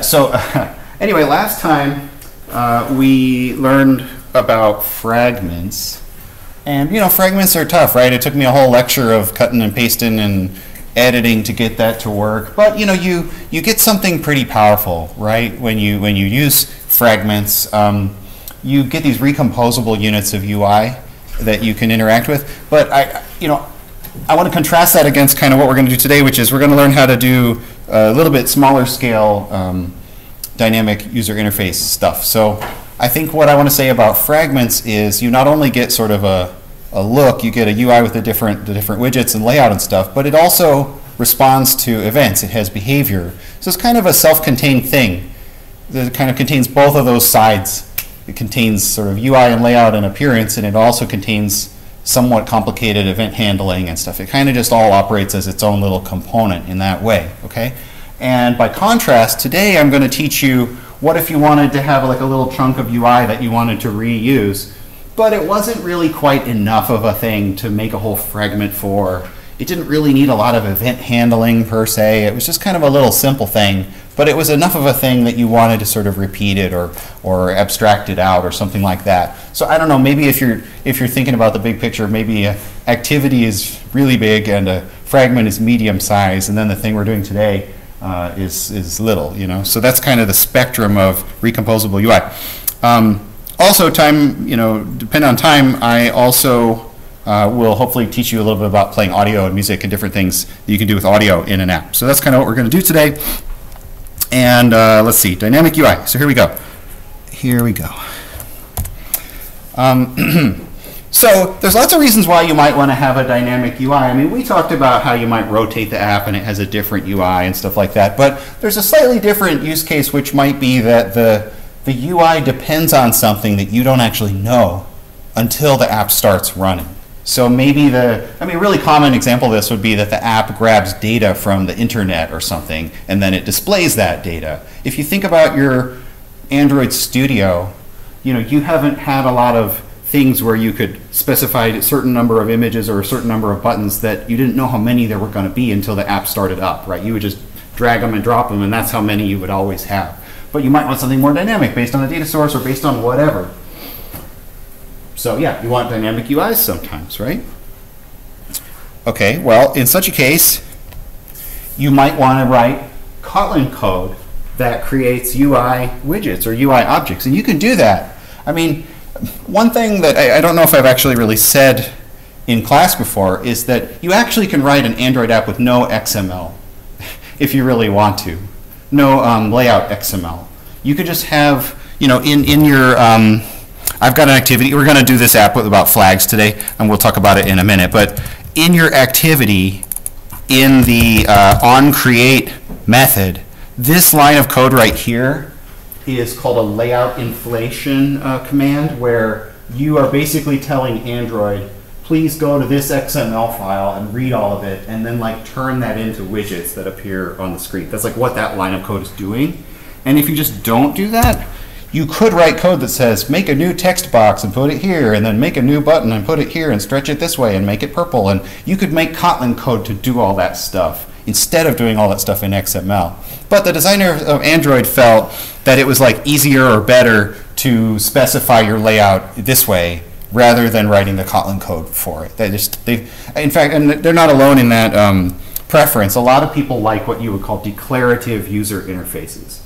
So anyway, last time uh, we learned about fragments. And you know, fragments are tough, right? It took me a whole lecture of cutting and pasting and editing to get that to work. But you know, you you get something pretty powerful, right? When you when you use fragments, um, you get these recomposable units of UI that you can interact with. But I, you know, I want to contrast that against kind of what we're going to do today, which is we're going to learn how to do a little bit smaller scale um, dynamic user interface stuff. So I think what I want to say about fragments is you not only get sort of a, a look, you get a UI with the different, the different widgets and layout and stuff, but it also responds to events. It has behavior. So it's kind of a self-contained thing that kind of contains both of those sides. It contains sort of UI and layout and appearance, and it also contains somewhat complicated event handling and stuff. It kind of just all operates as its own little component in that way, okay? And by contrast, today I'm going to teach you what if you wanted to have like a little chunk of UI that you wanted to reuse, but it wasn't really quite enough of a thing to make a whole fragment for. It didn't really need a lot of event handling per se. It was just kind of a little simple thing, but it was enough of a thing that you wanted to sort of repeat it or, or abstract it out or something like that. So I don't know, maybe if you're, if you're thinking about the big picture, maybe a activity is really big and a fragment is medium size, and then the thing we're doing today uh, is, is little, you know. So that's kind of the spectrum of recomposable UI. Um, also, time, you know, depend on time, I also uh, will hopefully teach you a little bit about playing audio and music and different things that you can do with audio in an app. So that's kind of what we're going to do today. And uh, let's see, dynamic UI. So here we go. Here we go. Um, so there's lots of reasons why you might want to have a dynamic UI. I mean, we talked about how you might rotate the app and it has a different UI and stuff like that. But there's a slightly different use case, which might be that the, the UI depends on something that you don't actually know until the app starts running. So maybe the, I mean, a really common example of this would be that the app grabs data from the internet or something, and then it displays that data. If you think about your Android Studio, you know, you haven't had a lot of things where you could specify a certain number of images or a certain number of buttons that you didn't know how many there were going to be until the app started up, right? You would just drag them and drop them, and that's how many you would always have. But you might want something more dynamic based on a data source or based on whatever. So yeah, you want dynamic UIs sometimes, right? Okay, well, in such a case, you might want to write Kotlin code that creates UI widgets or UI objects. And you can do that. I mean, one thing that I, I, don't know if I've actually really said in class before is that you actually can write an Android app with no XML if you really want to. No um, layout XML. You could just have, you know, in, in your, um, I've got an activity. We're going to do this app about flags today, and we'll talk about it in a minute. But in your activity, in the uh, onCreate method, this line of code right here is called a layout inflation uh, command, where you are basically telling Android, please go to this XML file and read all of it, and then like turn that into widgets that appear on the screen. That's like what that line of code is doing. And if you just don't do that, you could write code that says make a new text box and put it here and then make a new button and put it here and stretch it this way and make it purple and you could make Kotlin code to do all that stuff instead of doing all that stuff in XML. But the designer of Android felt that it was like easier or better to specify your layout this way rather than writing the Kotlin code for it. They just they in fact and they're not alone in that um, preference. A lot of people like what you would call declarative user interfaces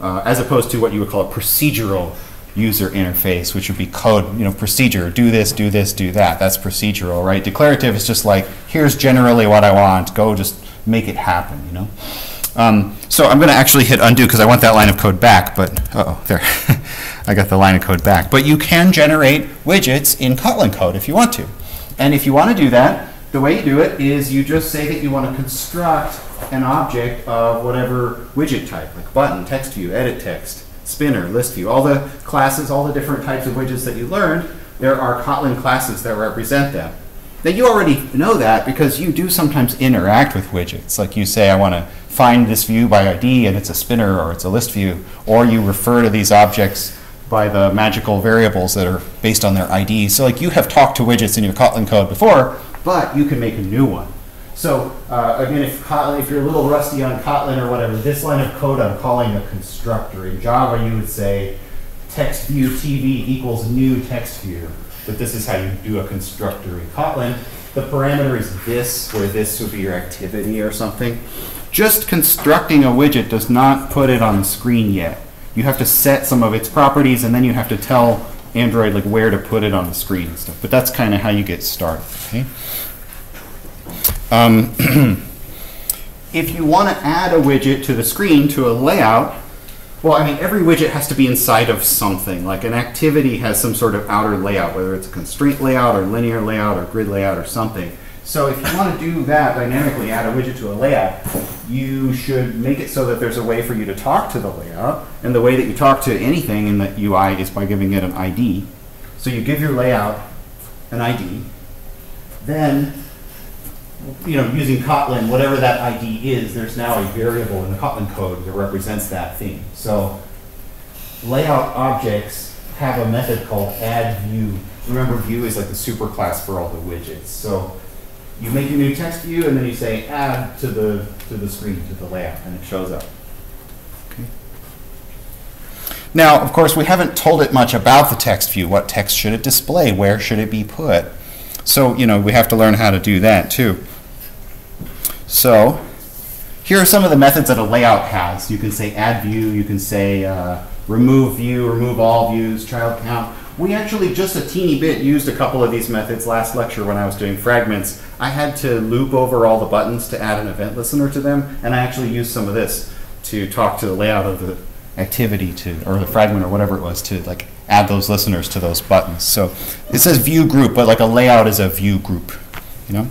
uh, as opposed to what you would call a procedural user interface, which would be code, you know, procedure, do this, do this, do that. That's procedural, right? Declarative is just like, here's generally what I want, go just make it happen, you know? Um, so I'm going to actually hit undo because I want that line of code back, but, uh oh there. I got the line of code back. But you can generate widgets in Kotlin code if you want to. And if you want to do that, the way you do it is you just say that you want to construct an object of whatever widget type, like button, text view, edit text, spinner, list view, all the classes, all the different types of widgets that you learned, there are Kotlin classes that represent them. Now you already know that because you do sometimes interact with widgets. Like you say, I want to find this view by ID and it's a spinner or it's a list view, or you refer to these objects by the magical variables that are based on their ID. So like you have talked to widgets in your Kotlin code before, but you can make a new one. So uh, again, if, Kotlin, if you're a little rusty on Kotlin or whatever, this line of code I'm calling a constructor. In Java, you would say text view TV equals new text view. But this is how you do a constructor in Kotlin. The parameter is this, where this would be your activity or something. Just constructing a widget does not put it on the screen yet. You have to set some of its properties, and then you have to tell Android like where to put it on the screen and stuff. But that's kind of how you get started. Okay. Um, if you want to add a widget to the screen to a layout, well, I mean, every widget has to be inside of something. Like an activity has some sort of outer layout, whether it's a constraint layout or linear layout or grid layout or something. So if you want to do that dynamically, add a widget to a layout, you should make it so that there's a way for you to talk to the layout. And the way that you talk to anything in the UI is by giving it an ID. So you give your layout an ID. Then you know, using Kotlin, whatever that ID is, there's now a variable in the Kotlin code that represents that thing. So layout objects have a method called add view. Remember, view is like the superclass for all the widgets. So you make a new text view, and then you say add to the to the screen to the layout, and it shows up. Okay. Now, of course, we haven't told it much about the text view. What text should it display? Where should it be put? So, you know, we have to learn how to do that too. So, here are some of the methods that a layout has. You can say add view, you can say uh, remove view, remove all views, child count. We actually just a teeny bit used a couple of these methods last lecture when I was doing fragments. I had to loop over all the buttons to add an event listener to them, and I actually used some of this to talk to the layout of the activity to, or the fragment or whatever it was to like add those listeners to those buttons. So it says view group, but like a layout is a view group, you know?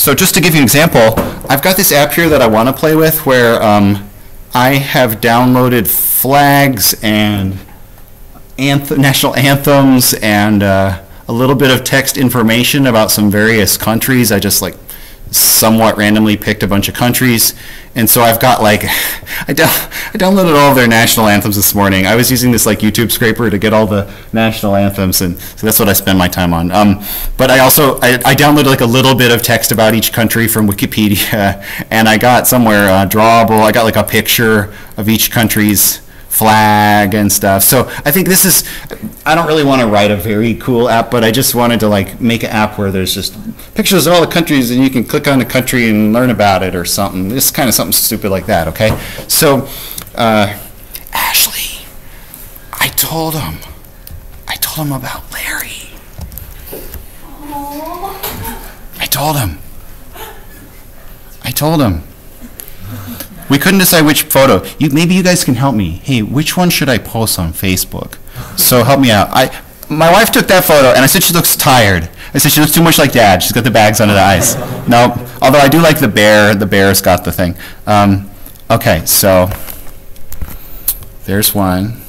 So just to give you an example, I've got this app here that I want to play with where um, I have downloaded flags and anth national anthems and uh, a little bit of text information about some various countries. I just like somewhat randomly picked a bunch of countries. And so I've got like, I, I, downloaded all of their national anthems this morning. I was using this like YouTube scraper to get all the national anthems, and so that's what I spend my time on. Um, but I also, I, I, downloaded like a little bit of text about each country from Wikipedia, and I got somewhere uh, drawable, I got like a picture of each country's flag and stuff. So I think this is, I don't really want to write a very cool app, but I just wanted to like make an app where there's just pictures of all the countries and you can click on the country and learn about it or something. This kind of something stupid like that, okay? So, uh, Ashley, I told him, I told him about Larry. I told him. I told him. We couldn't decide which photo. You, maybe you guys can help me. Hey, which one should I post on Facebook? So help me out. I, my wife took that photo, and I said she looks tired. I said she looks too much like Dad. She's got the bags under the eyes. No, although I do like the bear. The bear's got the thing. Um, okay, so there's one.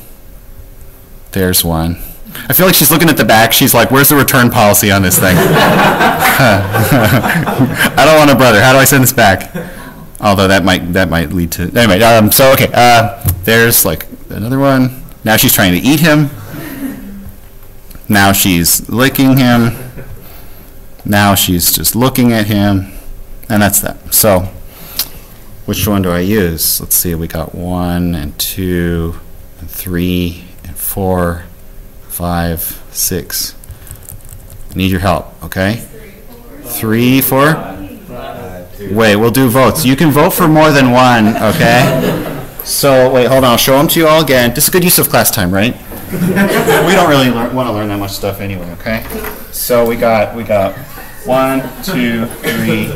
There's one. I feel like she's looking at the back. She's like, "Where's the return policy on this thing?" I don't want a brother. How do I send this back? although that might that might lead to anyway. Um, so okay, uh, there's like another one. Now she's trying to eat him. Now she's licking him. Now she's just looking at him, and that's that. So, which one do I use? Let's see. We got one and two and three and four, five, six. I need your help. Okay. Three, four. Wait, we'll do votes. You can vote for more than one, okay? So, wait, hold on. I'll show them to you all again. This is a good use of class time, right? we don't really want to learn that much stuff anyway, okay? So we got we got one, two, three,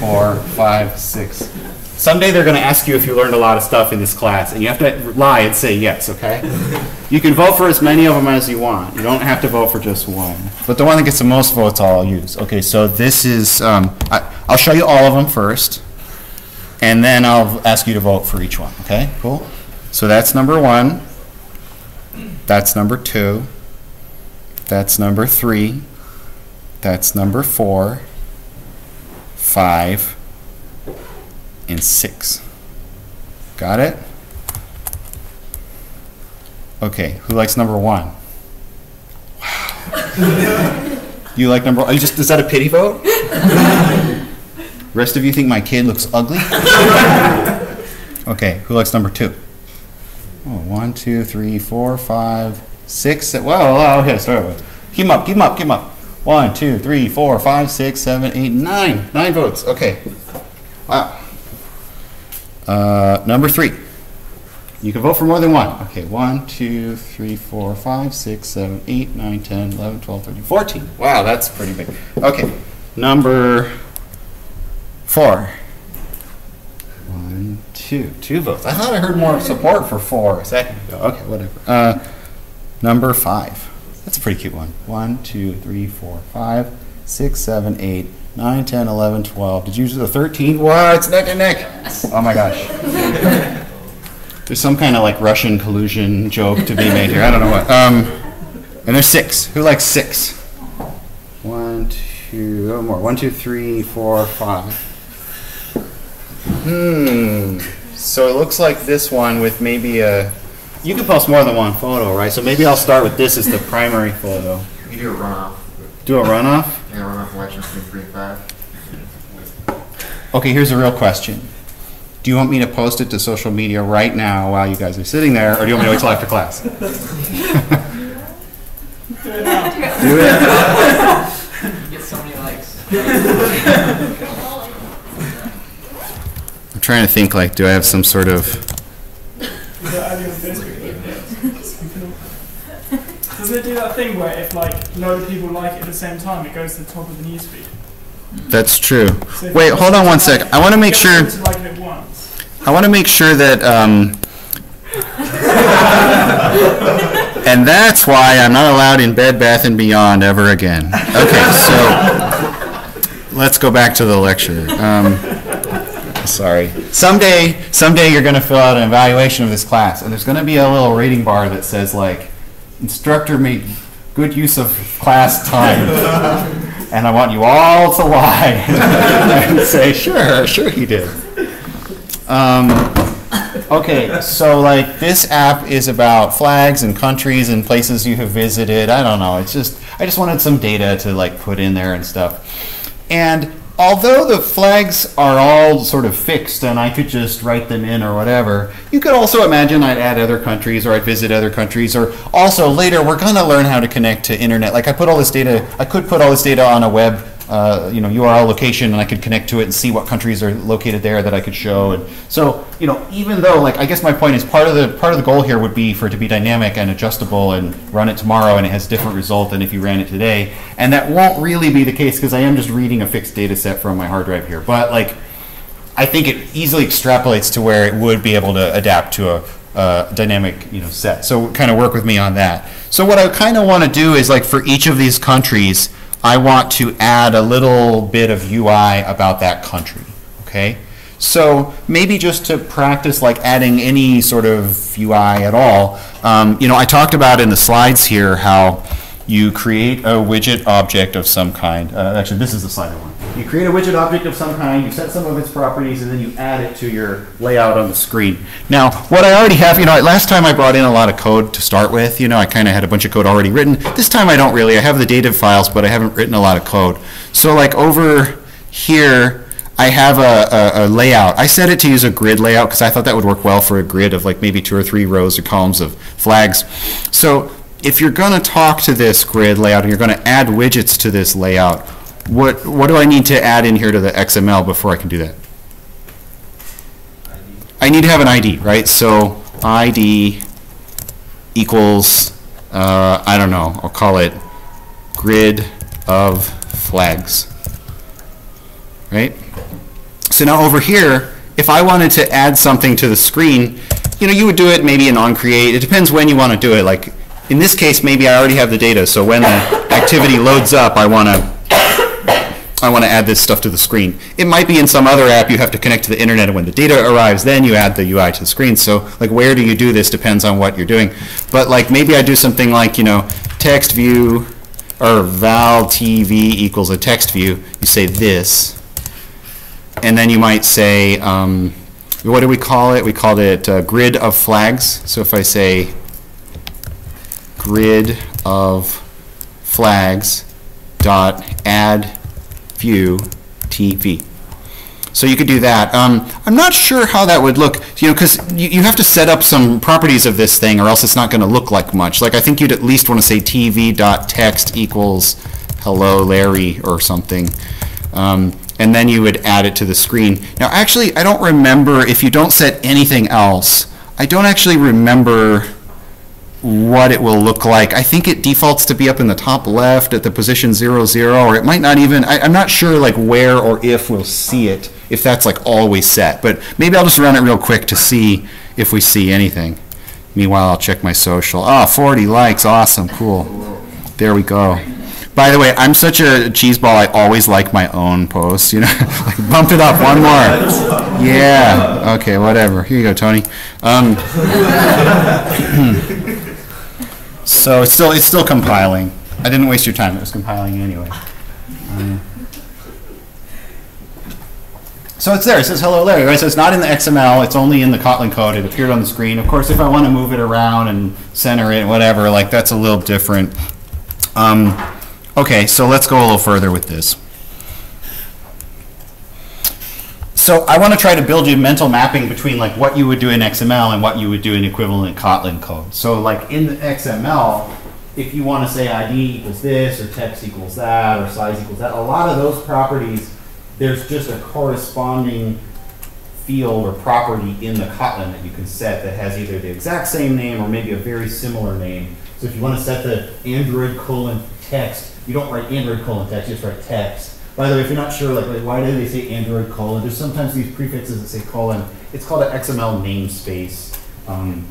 four, five, six. Someday they're going to ask you if you learned a lot of stuff in this class, and you have to lie and say yes, okay? You can vote for as many of them as you want. You don't have to vote for just one. But the one that gets the most votes, I'll use. Okay, so this is, um, I, I'll show you all of them first, and then I'll ask you to vote for each one, okay? Cool? So that's number one. That's number two. That's number three. That's number four, five, and 6. Got it? Okay, who likes number 1? Wow. you like number you just is that a pity vote? Rest of you think my kid looks ugly? okay, who likes number two? Oh, one, two, three, four, five, six. Well, okay, with. Keep 'em up, keep 'em up, keep 'em up. One, two, three, four, five, six, seven, eight, nine. Nine votes. Okay. Wow. Uh, number three. You can vote for more than one. Okay, one, two, three, four, five, six, seven, eight, nine, 10, 11, 12, 13, 14. Wow, that's pretty big. Okay, number four. One, two, two votes. I thought I heard more support for four a second ago. Okay, whatever. Uh, number five. That's a pretty cute one. One, two, three, four, five, six, seven, eight, nine, 10, 11, 12. Did you do the 13? What? It's neck and neck. Oh my gosh. There's some kind of like Russian collusion joke to be made here. I don't know what. Um, and there's six. Who likes six? One, two, oh more. One, two, three, four, five. Hmm. So it looks like this one with maybe a. You can post more than one photo, right? So maybe I'll start with this as the primary photo. You do a runoff. Do a runoff. Yeah, runoff election between three and five. Okay, here's a real question. Do you want me to post it to social media right now while you guys are sitting there, or do you want me to wait till after class? Do it. Get so many likes. I'm trying to think. Like, do I have some sort of? Is that adding on Facebook? Do that thing where if like a load of people like it at the same time, it goes to the top of the newsfeed? That's true. So Wait, hold on one sec. I want to make sure. to like it once. I want to make sure that. Um, and that's why I'm not allowed in Bed Bath and Beyond ever again. Okay, so let's go back to the lecture. Um, sorry. Someday, someday you're going to fill out an evaluation of this class, and there's going to be a little rating bar that says like, instructor made good use of class time. And I want you all to lie and say, sure, sure he did. Um, okay, so like this app is about flags and countries and places you have visited. I don't know. It's just I just wanted some data to like put in there and stuff. And although the flags are all sort of fixed and I could just write them in or whatever, you could also imagine I'd add other countries or I'd visit other countries or also later we're going to learn how to connect to internet. Like I put all this data, I could put all this data on a web uh, you know, URL location, and I could connect to it and see what countries are located there that I could show. And so, you know, even though, like, I guess my point is part of the part of the goal here would be for it to be dynamic and adjustable, and run it tomorrow, and it has different result than if you ran it today. And that won't really be the case because I am just reading a fixed data set from my hard drive here. But like, I think it easily extrapolates to where it would be able to adapt to a, uh, dynamic, you know, set. So kind of work with me on that. So what I kind of want to do is like for each of these countries, I want to add a little bit of UI about that country. Okay. So maybe just to practice like adding any sort of UI at all, um, you know, I talked about in the slides here how you create a widget object of some kind. Uh, actually, this is the slide I want. You create a widget object of some kind, you set some of its properties, and then you add it to your layout on the screen. Now, what I already have, you know, last time I brought in a lot of code to start with. You know, I kind of had a bunch of code already written. This time I don't really. I have the data files, but I haven't written a lot of code. So, like over here, I have a, a, a layout. I set it to use a grid layout because I thought that would work well for a grid of like maybe two or three rows or columns of flags. So if you're going to talk to this grid layout and you're going to add widgets to this layout, what, what do I need to add in here to the XML before I can do that? I need to have an ID, right? So ID equals, uh, I don't know, I'll call it grid of flags, right? So now over here, if I wanted to add something to the screen, you know, you would do it maybe in onCreate. It depends when you want to do it. Like in this case, maybe I already have the data. So when the activity loads up, I want to I want to add this stuff to the screen. It might be in some other app you have to connect to the internet and when the data arrives, then you add the UI to the screen. So like where do you do this depends on what you're doing. But like maybe I do something like, you know, text view or val TV equals a text view. You say this. And then you might say, um, what do we call it? We called it uh, grid of flags. So if I say grid of flags dot add view TV. So you could do that. Um, I'm not sure how that would look, you know, because you, you have to set up some properties of this thing or else it's not going to look like much. Like I think you'd at least want to say tv.text equals hello Larry or something. Um, and then you would add it to the screen. Now actually, I don't remember if you don't set anything else. I don't actually remember what it will look like. I think it defaults to be up in the top left at the position zero zero, or it might not even, I, I'm not sure like where or if we'll see it, if that's like always set. But maybe I'll just run it real quick to see if we see anything. Meanwhile, I'll check my social. Oh, 40 likes, awesome, cool. There we go. By the way, I'm such a cheeseball, I always like my own posts, you know? like, bump it up one more. Yeah, okay, whatever. Here you go, Tony. Um, so it's still, it's still compiling. I didn't waste your time, it was compiling anyway. Um, so it's there, it says hello Larry, right? So it's not in the XML, it's only in the Kotlin code, it appeared on the screen. Of course, if I want to move it around and center it, whatever, like that's a little different. Um, okay, so let's go a little further with this. So I want to try to build you a mental mapping between like what you would do in XML and what you would do in equivalent Kotlin code. So like in the XML, if you want to say ID equals this, or text equals that, or size equals that, a lot of those properties, there's just a corresponding field or property in the Kotlin that you can set that has either the exact same name or maybe a very similar name. So if you want to set the Android colon text, you don't write Android colon text, you just write text. By the way, if you're not sure, like, like why do they say Android colon? There's sometimes these prefixes that say colon. It's called an XML namespace. Um,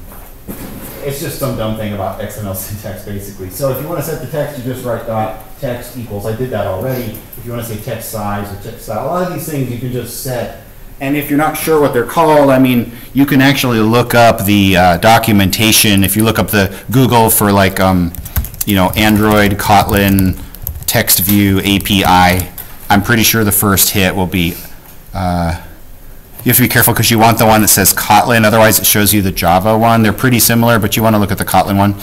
it's just some dumb thing about XML syntax, basically. So if you want to set the text, you just write dot text equals. I did that already. If you want to say text size or text style, a lot of these things you can just set. And if you're not sure what they're called, I mean, you can actually look up the uh, documentation. If you look up the Google for like, um, you know, Android, Kotlin, text view API, I'm pretty sure the first hit will be, uh, you have to be careful because you want the one that says Kotlin, otherwise it shows you the Java one. They're pretty similar, but you want to look at the Kotlin one.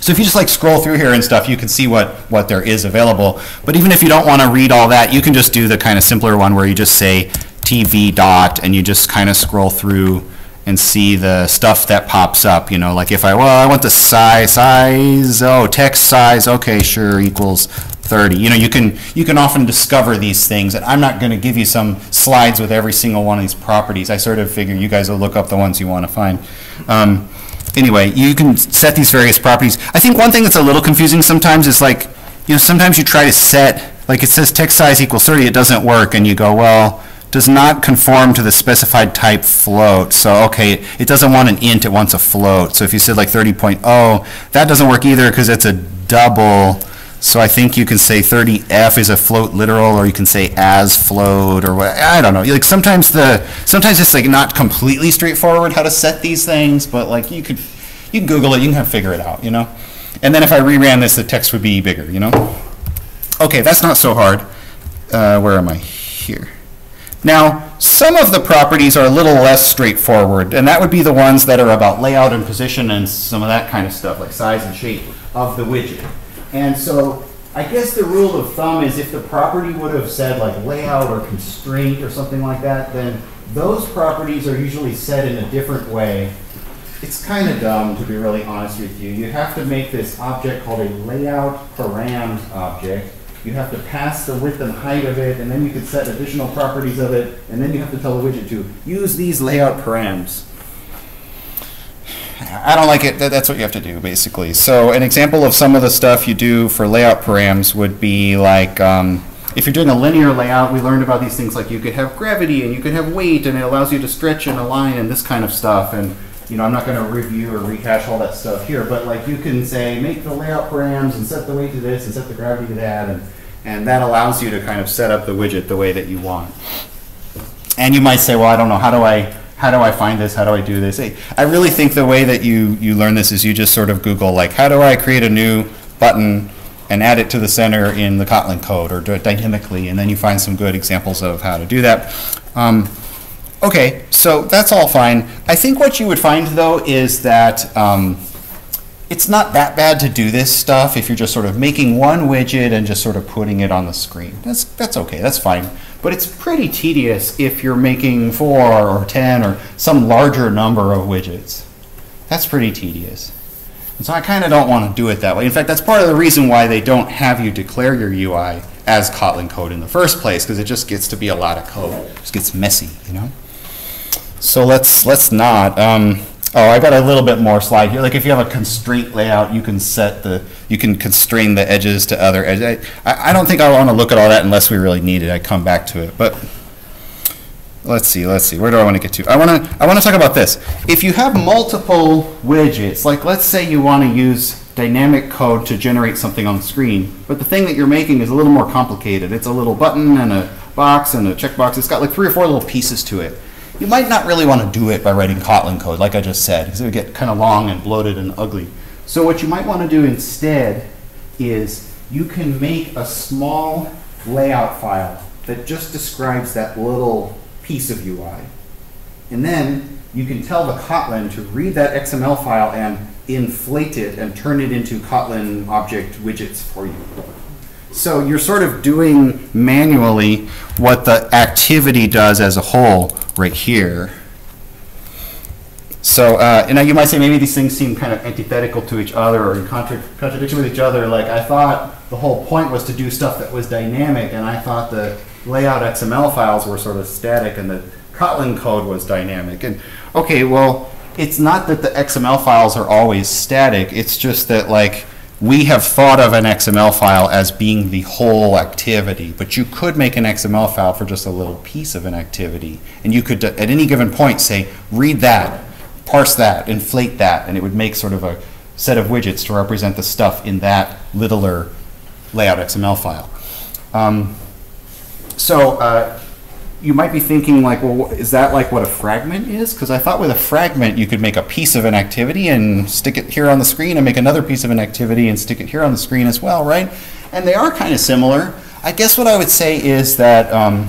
So if you just like scroll through here and stuff, you can see what, what there is available. But even if you don't want to read all that, you can just do the kind of simpler one where you just say TV dot and you just kind of scroll through and see the stuff that pops up, you know, like if I, well, I want the size, size, oh, text size, okay, sure, equals 30. You know, you can, you can often discover these things, and I'm not going to give you some slides with every single one of these properties. I sort of figure you guys will look up the ones you want to find. Um, anyway, you can set these various properties. I think one thing that's a little confusing sometimes is like, you know, sometimes you try to set, like it says text size equals 30, it doesn't work, and you go, well, does not conform to the specified type float. So, okay, it doesn't want an int, it wants a float. So if you said like 30.0, that doesn't work either because it's a double. So I think you can say 30f is a float literal, or you can say as float, or what, I don't know. Like sometimes the, sometimes it's like not completely straightforward how to set these things, but like you could, you can Google it, you can kind of figure it out, you know? And then if I reran this, the text would be bigger, you know? Okay, that's not so hard. Uh, where am I? Here. Now, some of the properties are a little less straightforward, and that would be the ones that are about layout and position and some of that kind of stuff, like size and shape of the widget. And so I guess the rule of thumb is if the property would have said like layout or constraint or something like that, then those properties are usually set in a different way. It's kind of dumb, to be really honest with you. You have to make this object called a layout params object, you have to pass the width and height of it, and then you could set additional properties of it, and then you have to tell the widget to use these layout params. I don't like it. That's what you have to do, basically. So an example of some of the stuff you do for layout params would be like, um, if you're doing a linear layout, we learned about these things like you could have gravity and you could have weight, and it allows you to stretch and align and this kind of stuff. And you know, I'm not going to review or rehash all that stuff here, but like you can say, make the layout params and set the weight to this and set the gravity to that, and, and that allows you to kind of set up the widget the way that you want. And you might say, well, I don't know, how do I, how do I find this? How do I do this? Hey, I really think the way that you, you learn this is you just sort of Google, like, how do I create a new button and add it to the center in the Kotlin code or do it dynamically, and then you find some good examples of how to do that. Um, Okay, so that's all fine. I think what you would find though is that um, it's not that bad to do this stuff if you're just sort of making one widget and just sort of putting it on the screen. That's, that's okay, that's fine. But it's pretty tedious if you're making four or 10 or some larger number of widgets. That's pretty tedious. And so I kind of don't want to do it that way. In fact, that's part of the reason why they don't have you declare your UI as Kotlin code in the first place, because it just gets to be a lot of code. It just gets messy, you know? So let's, let's not. Um, oh, I got a little bit more slide here. Like if you have a constraint layout, you can set the, you can constrain the edges to other edges. I, I don't think I want to look at all that unless we really need it. I come back to it. But let's see, let's see. Where do I want to get to? I want to, I want to talk about this. If you have multiple widgets, like let's say you want to use dynamic code to generate something on the screen, but the thing that you're making is a little more complicated. It's a little button and a box and a checkbox. It's got like three or four little pieces to it. You might not really want to do it by writing Kotlin code, like I just said, because it would get kind of long and bloated and ugly. So what you might want to do instead is you can make a small layout file that just describes that little piece of UI. And then you can tell the Kotlin to read that XML file and inflate it and turn it into Kotlin object widgets for you. So you're sort of doing manually what the activity does as a whole right here. So, uh, and now you might say maybe these things seem kind of antithetical to each other or in contra contradiction with each other. Like I thought the whole point was to do stuff that was dynamic, and I thought the layout XML files were sort of static and the Kotlin code was dynamic. And okay, well, it's not that the XML files are always static. It's just that like we have thought of an XML file as being the whole activity, but you could make an XML file for just a little piece of an activity. And you could, at any given point, say, read that, parse that, inflate that, and it would make sort of a set of widgets to represent the stuff in that littler layout XML file. Um, so uh, you might be thinking like, well, is that like what a fragment is? Because I thought with a fragment you could make a piece of an activity and stick it here on the screen and make another piece of an activity and stick it here on the screen as well, right? And they are kind of similar. I guess what I would say is that um,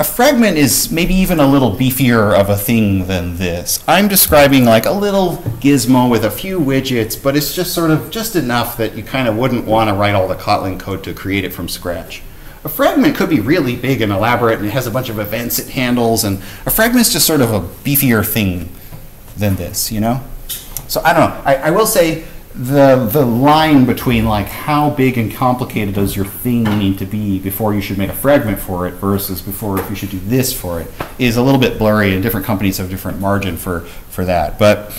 a fragment is maybe even a little beefier of a thing than this. I'm describing like a little gizmo with a few widgets, but it's just sort of just enough that you kind of wouldn't want to write all the Kotlin code to create it from scratch. A fragment could be really big and elaborate and it has a bunch of events it handles, and a fragment is just sort of a beefier thing than this, you know? So I don't know. I, I will say the the line between like how big and complicated does your thing need to be before you should make a fragment for it versus before if you should do this for it is a little bit blurry and different companies have different margin for for that but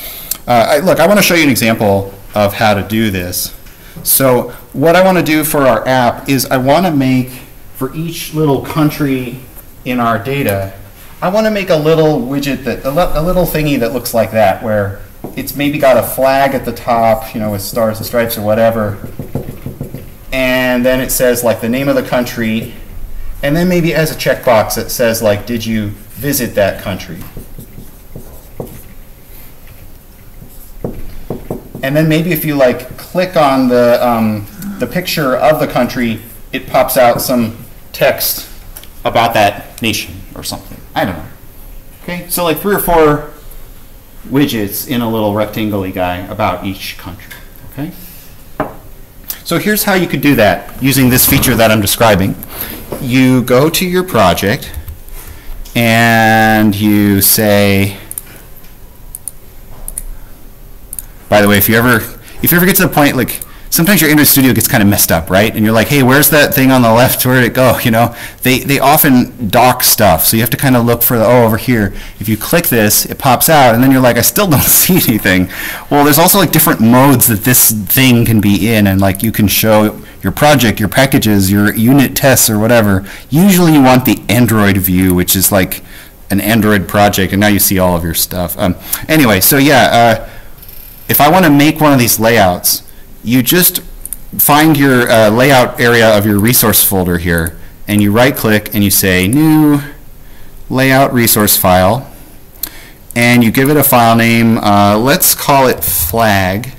uh, I, look I want to show you an example of how to do this so what I want to do for our app is I want to make for each little country in our data, I want to make a little widget that, a, little thingy that looks like that, where it's maybe got a flag at the top, you know, with stars and stripes or whatever, and then it says like the name of the country, and then maybe as a checkbox that says like, did you visit that country? And then maybe if you like click on the, um, the picture of the country, it pops out some text about that nation or something. I don't know. Okay, so like three or four widgets in a little rectangle guy about each country. Okay. So here's how you could do that using this feature that I'm describing. You go to your project and you say, by the way, if you ever if you ever get to the point like sometimes your Android Studio gets kind of messed up, right? And you're like, hey, where's that thing on the left? Where did it go? You know, they, they often dock stuff. So you have to kind of look for the, oh, over here. If you click this, it pops out. And then you're like, I still don't see anything. Well, there's also like different modes that this thing can be in. And like you can show your project, your packages, your unit tests or whatever. Usually you want the Android view, which is like an Android project. And now you see all of your stuff. Um, anyway, so yeah, uh, if I want to make one of these layouts, you just find your uh, layout area of your resource folder here, and you right click and you say new layout resource file, and you give it a file name. Uh, let's call it flag.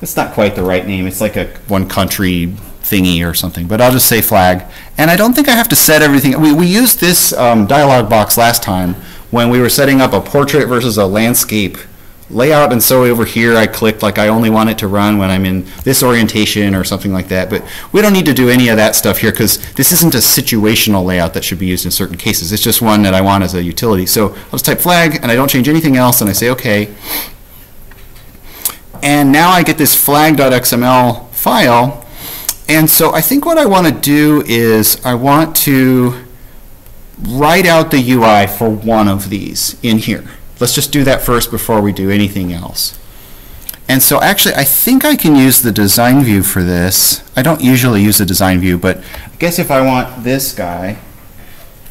It's not quite the right name. It's like a one country thingy or something, but I'll just say flag. And I don't think I have to set everything. We, we used this um, dialog box last time when we were setting up a portrait versus a landscape layout, and so over here I clicked like I only want it to run when I'm in this orientation or something like that. But we don't need to do any of that stuff here because this isn't a situational layout that should be used in certain cases. It's just one that I want as a utility. So I'll just type flag and I don't change anything else and I say OK. And now I get this flag.xml file. And so I think what I want to do is I want to write out the UI for one of these in here. Let's just do that first before we do anything else. And so actually, I think I can use the design view for this. I don't usually use the design view, but I guess if I want this guy,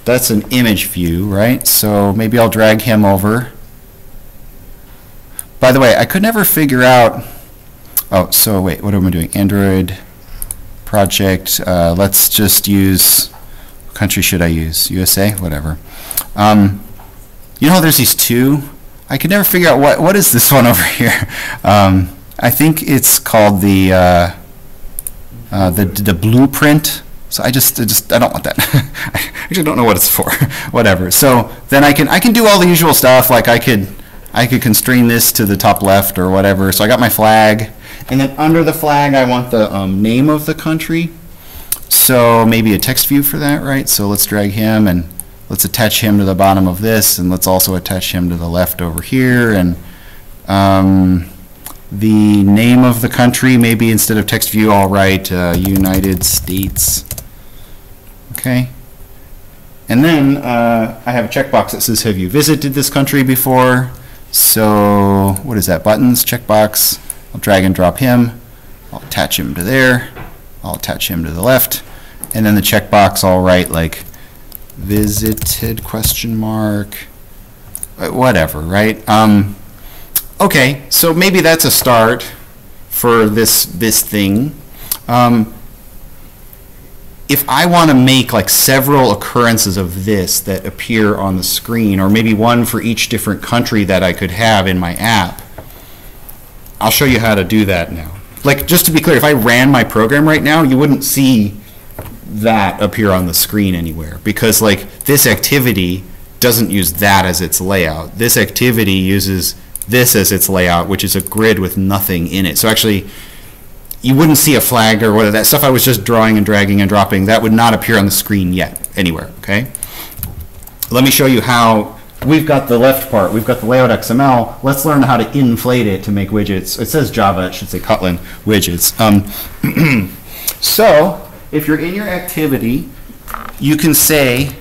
that's an image view, right? So maybe I'll drag him over. By the way, I could never figure out, oh, so wait, what am I doing? Android project, uh, let's just use, country should I use? USA? Whatever. Um, you know, there's these two. I could never figure out what what is this one over here. Um, I think it's called the uh, uh, the the blueprint. So I just I just I don't want that. I actually don't know what it's for. Whatever. So then I can I can do all the usual stuff. Like I could I could constrain this to the top left or whatever. So I got my flag, and then under the flag I want the um, name of the country. So maybe a text view for that, right? So let's drag him and let's attach him to the bottom of this, and let's also attach him to the left over here. And um, the name of the country, maybe instead of text view, I'll write uh, United States. Okay. And then uh, I have a checkbox that says, have you visited this country before? So what is that, buttons, checkbox. I'll drag and drop him. I'll attach him to there. I'll attach him to the left. And then the checkbox, I'll write like visited question mark, uh, whatever, right? Um, okay, so maybe that's a start for this this thing. Um, if I want to make like several occurrences of this that appear on the screen, or maybe one for each different country that I could have in my app, I'll show you how to do that now. Like, just to be clear, if I ran my program right now, you wouldn't see that appear on the screen anywhere because like this activity doesn't use that as its layout. This activity uses this as its layout, which is a grid with nothing in it. So actually, you wouldn't see a flag or whether that stuff I was just drawing and dragging and dropping, that would not appear on the screen yet anywhere, okay? Let me show you how we've got the left part, we've got the layout XML. Let's learn how to inflate it to make widgets. It says Java, it should say Kotlin widgets. Um, so if you're in your activity, you can say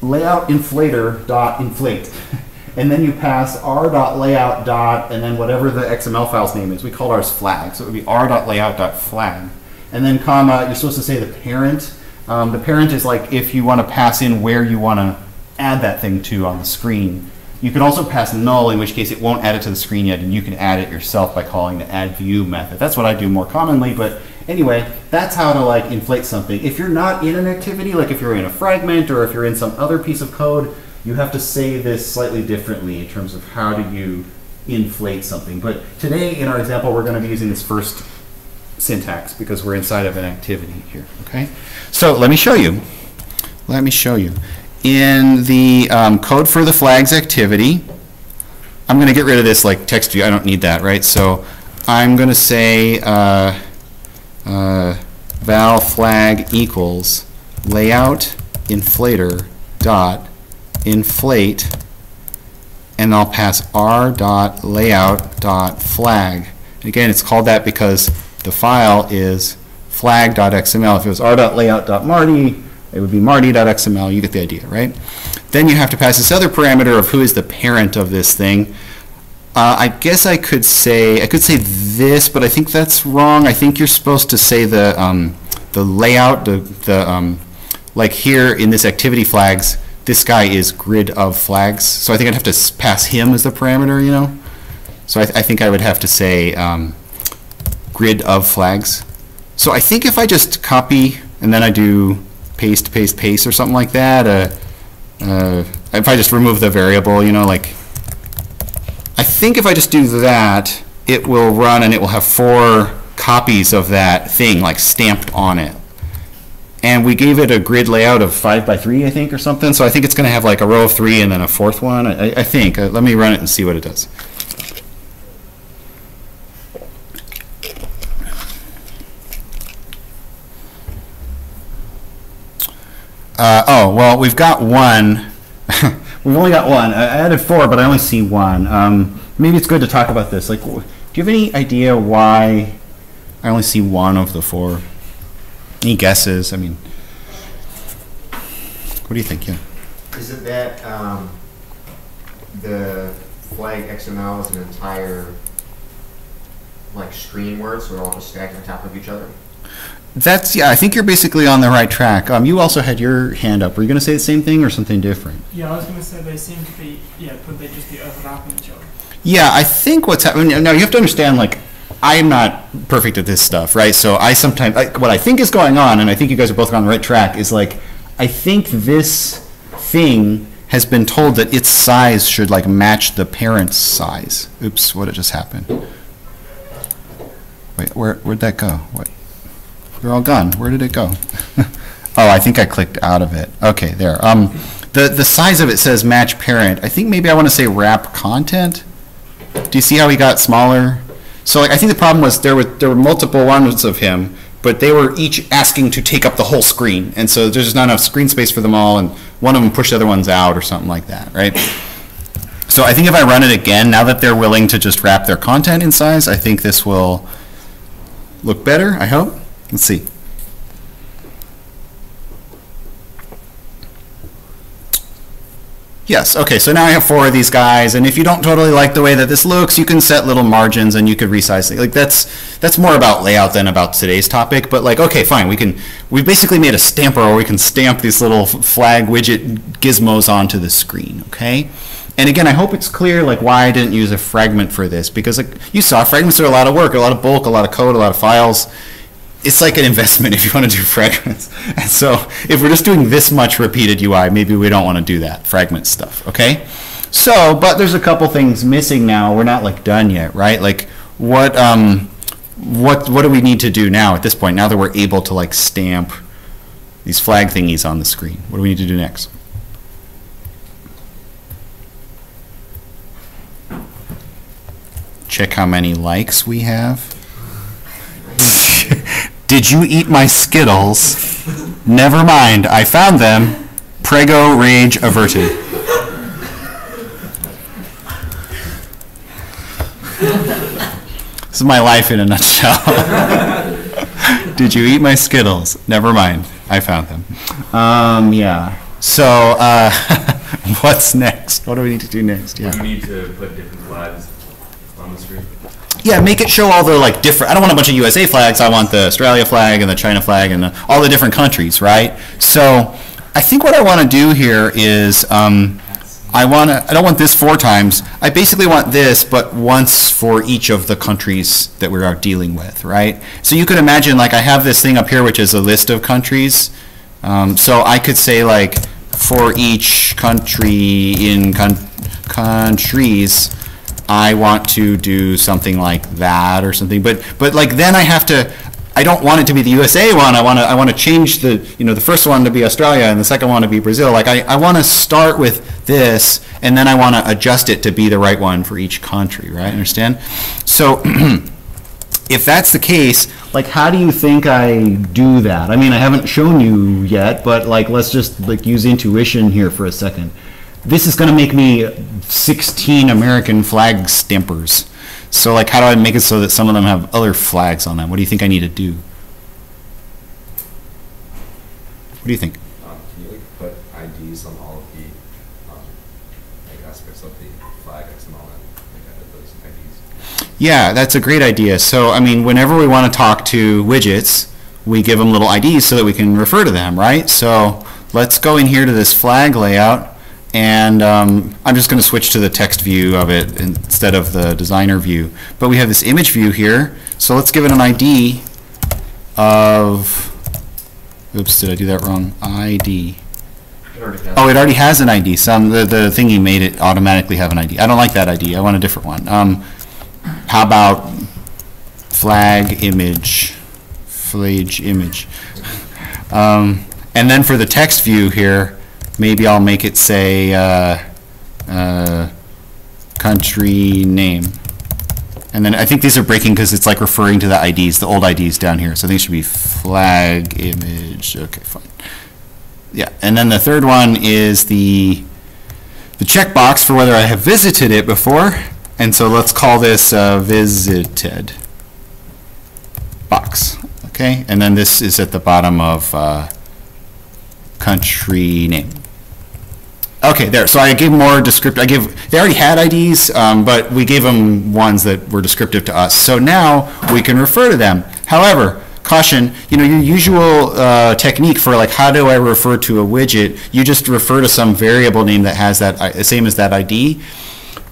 layout inflator dot inflate. And then you pass r dot layout dot and then whatever the XML file's name is. We call ours flag. So it would be r dot layout dot flag. And then comma, you're supposed to say the parent. Um, the parent is like if you want to pass in where you want to add that thing to on the screen. You can also pass null, in which case it won't add it to the screen yet, and you can add it yourself by calling the add view method. That's what I do more commonly, but Anyway, that's how to like inflate something. If you're not in an activity, like if you're in a fragment or if you're in some other piece of code, you have to say this slightly differently in terms of how do you inflate something. But today in our example, we're going to be using this first syntax because we're inside of an activity here, okay? So let me show you. Let me show you. In the um, code for the flags activity, I'm going to get rid of this like text view. I don't need that, right? So I'm going to say uh, Uh, val flag equals layout inflator dot inflate and I'll pass r dot layout dot flag. Again, it's called that because the file is flag.xml. If it was r.layout.marty, it would be marty.xml. You get the idea, right? Then you have to pass this other parameter of who is the parent of this thing. Uh, I guess I could say I could say this, but I think that's wrong. I think you're supposed to say the um, the layout, the the um, like here in this activity flags. This guy is grid of flags, so I think I'd have to pass him as the parameter. You know, so I, th I think I would have to say um, grid of flags. So I think if I just copy and then I do paste, paste, paste, or something like that. Uh, uh, if I just remove the variable, you know, like I think if I just do that, it will run and it will have four copies of that thing like stamped on it. And we gave it a grid layout of five by three, I think, or something. So I think it's going to have like a row of three and then a fourth one. I, I think. Uh, let me run it and see what it does. Uh, oh, well, we've got one. we've only got one. I added four, but I only see one. Um, maybe it's good to talk about this. Like, do you have any idea why I only see one of the four? Any guesses? I mean, what do you think? Yeah. Is it that, um, the flag XML is an entire, like, screen word, so they're all just stacked on top of each other? That's yeah. I think you're basically on the right track. Um, you also had your hand up. Were you going to say the same thing or something different? Yeah, I was going to say they seem to be, yeah, but they just be overlapping each other. Yeah, I think what's happening now. You have to understand, like, I'm not perfect at this stuff, right? So I sometimes like, what I think is going on, and I think you guys are both on the right track. Is like, I think this thing has been told that its size should like match the parent's size. Oops, what just happened? Wait, where where'd that go? What? They're all gone. Where did it go? oh, I think I clicked out of it. Okay, there. Um, the the size of it says match parent. I think maybe I want to say wrap content. Do you see how he got smaller? So like I think the problem was there were there were multiple ones of him, but they were each asking to take up the whole screen, and so there's just not enough screen space for them all, and one of them pushed the other ones out or something like that, right? So I think if I run it again, now that they're willing to just wrap their content in size, I think this will look better. I hope. Let's see. Yes, okay, so now I have four of these guys, and if you don't totally like the way that this looks, you can set little margins and you could resize it. Like that's that's more about layout than about today's topic, but like okay, fine, we can we basically made a stamper where we can stamp these little flag widget gizmos onto the screen, okay? And again, I hope it's clear like why I didn't use a fragment for this because like you saw fragments are a lot of work, a lot of bulk, a lot of code, a lot of files it's like an investment if you want to do fragments. And so if we're just doing this much repeated UI, maybe we don't want to do that fragment stuff, okay? So, but there's a couple things missing now. We're not like done yet, right? Like what um what what do we need to do now at this point? Now that we're able to like stamp these flag thingies on the screen. What do we need to do next? Check how many likes we have. Did you eat my Skittles? Never mind, I found them. Prego rage averted. this is my life in a nutshell. Did you eat my Skittles? Never mind, I found them. Um, yeah. So, uh, what's next? What do we need to do next? Yeah. We need to put different flags on the screen. Yeah, make it show all the like different. I don't want a bunch of USA flags. I want the Australia flag and the China flag and the, all the different countries, right? So, I think what I want to do here is um, I want to. I don't want this four times. I basically want this, but once for each of the countries that we are dealing with, right? So you could imagine like I have this thing up here, which is a list of countries. Um, so I could say like for each country in con- countries. I want to do something like that or something. But but like then I have to. I don't want it to be the USA one. I want to I want to change the you know the first one to be Australia and the second one to be Brazil. Like I, I want to start with this and then I want to adjust it to be the right one for each country. Right? Understand? So. if that's the case, like how do you think I do that? I mean, I haven't shown you yet, but like let's just like use intuition here for a second. This is going to make me 16 American flag stampers. So like how do I make it so that some of them have other flags on them? What do you think I need to do? What do you think? Um, can you like put IDs on all of the um, like aspects of the flag XML and like those IDs? Yeah, that's a great idea. So, I mean, whenever we want to talk to widgets, we give them little IDs so that we can refer to them, right? So let's go in here to this flag layout, and um, I'm just going to switch to the text view of it instead of the designer view. But we have this image view here, so let's give it an ID of, oops, did I do that wrong? ID. It Oh, it already has an ID. Some the, the thingy made it automatically have an ID. I don't like that ID. I want a different one. Um, how about flag image, flag image? Um, and then for the text view here, maybe I'll make it say uh, uh, country name. And then I think these are breaking because it's like referring to the IDs, the old IDs down here. So I think should be flag image. Okay, fine. Yeah, and then the third one is the, the checkbox for whether I have visited it before. And so let's call this uh, visited box, okay? And then this is at the bottom of uh, country name. Okay, there, so I gave more descriptive, I give, they already had IDs, um, but we gave them ones that were descriptive to us. So now we can refer to them. However, caution, you know, your usual uh, technique for like, how do I refer to a widget? You just refer to some variable name that has that, i- same as that ID.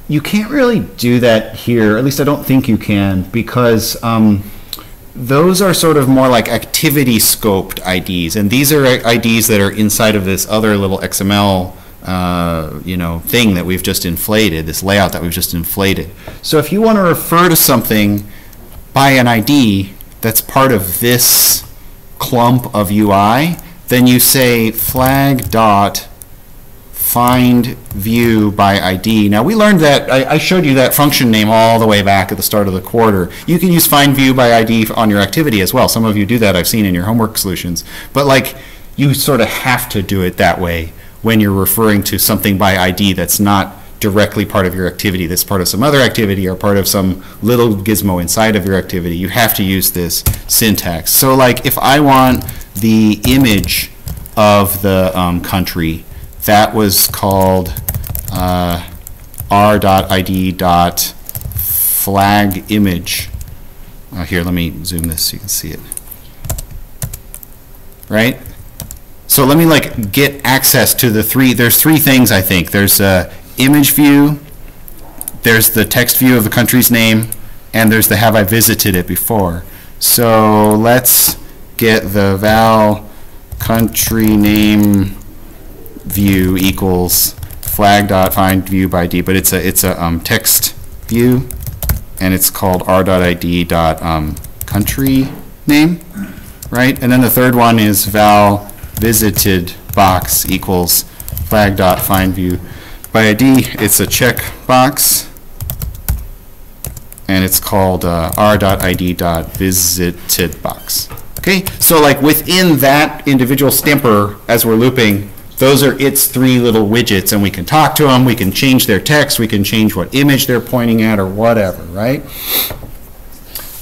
You can't really do that here, at least I don't think you can, because um, those are sort of more like activity scoped IDs, and these are IDs that are inside of this other little XML, uh, you know, thing that we've just inflated, this layout that we've just inflated. So if you want to refer to something by an ID that's part of this clump of UI, then you say flag dot find view by ID. Now we learned that, I, I showed you that function name all the way back at the start of the quarter. You can use find view by ID on your activity as well. Some of you do that, I've seen in your homework solutions. But like, you sort of have to do it that way when you're referring to something by ID that's not directly part of your activity, that's part of some other activity or part of some little gizmo inside of your activity. You have to use this syntax. So like, if I want the image of the um, country, that was called uh, r.id.flag image. Uh, here, let me zoom this so you can see it. Right? So let me like get access to the three, there's three things I think. There's a image view, there's the text view of the country's name, and there's the have I visited it before. So let's get the val country name view equals flag dot find view by d, but it's a it's a um, text view, and it's called r dot id dot um, country name, right? And then the third one is val visited box equals flag dot find view by id. It's a check box, and it's called uh, visited box. Okay, so like within that individual stamper, as we're looping, those are its three little widgets, and we can talk to them, we can change their text, we can change what image they're pointing at, or whatever, right?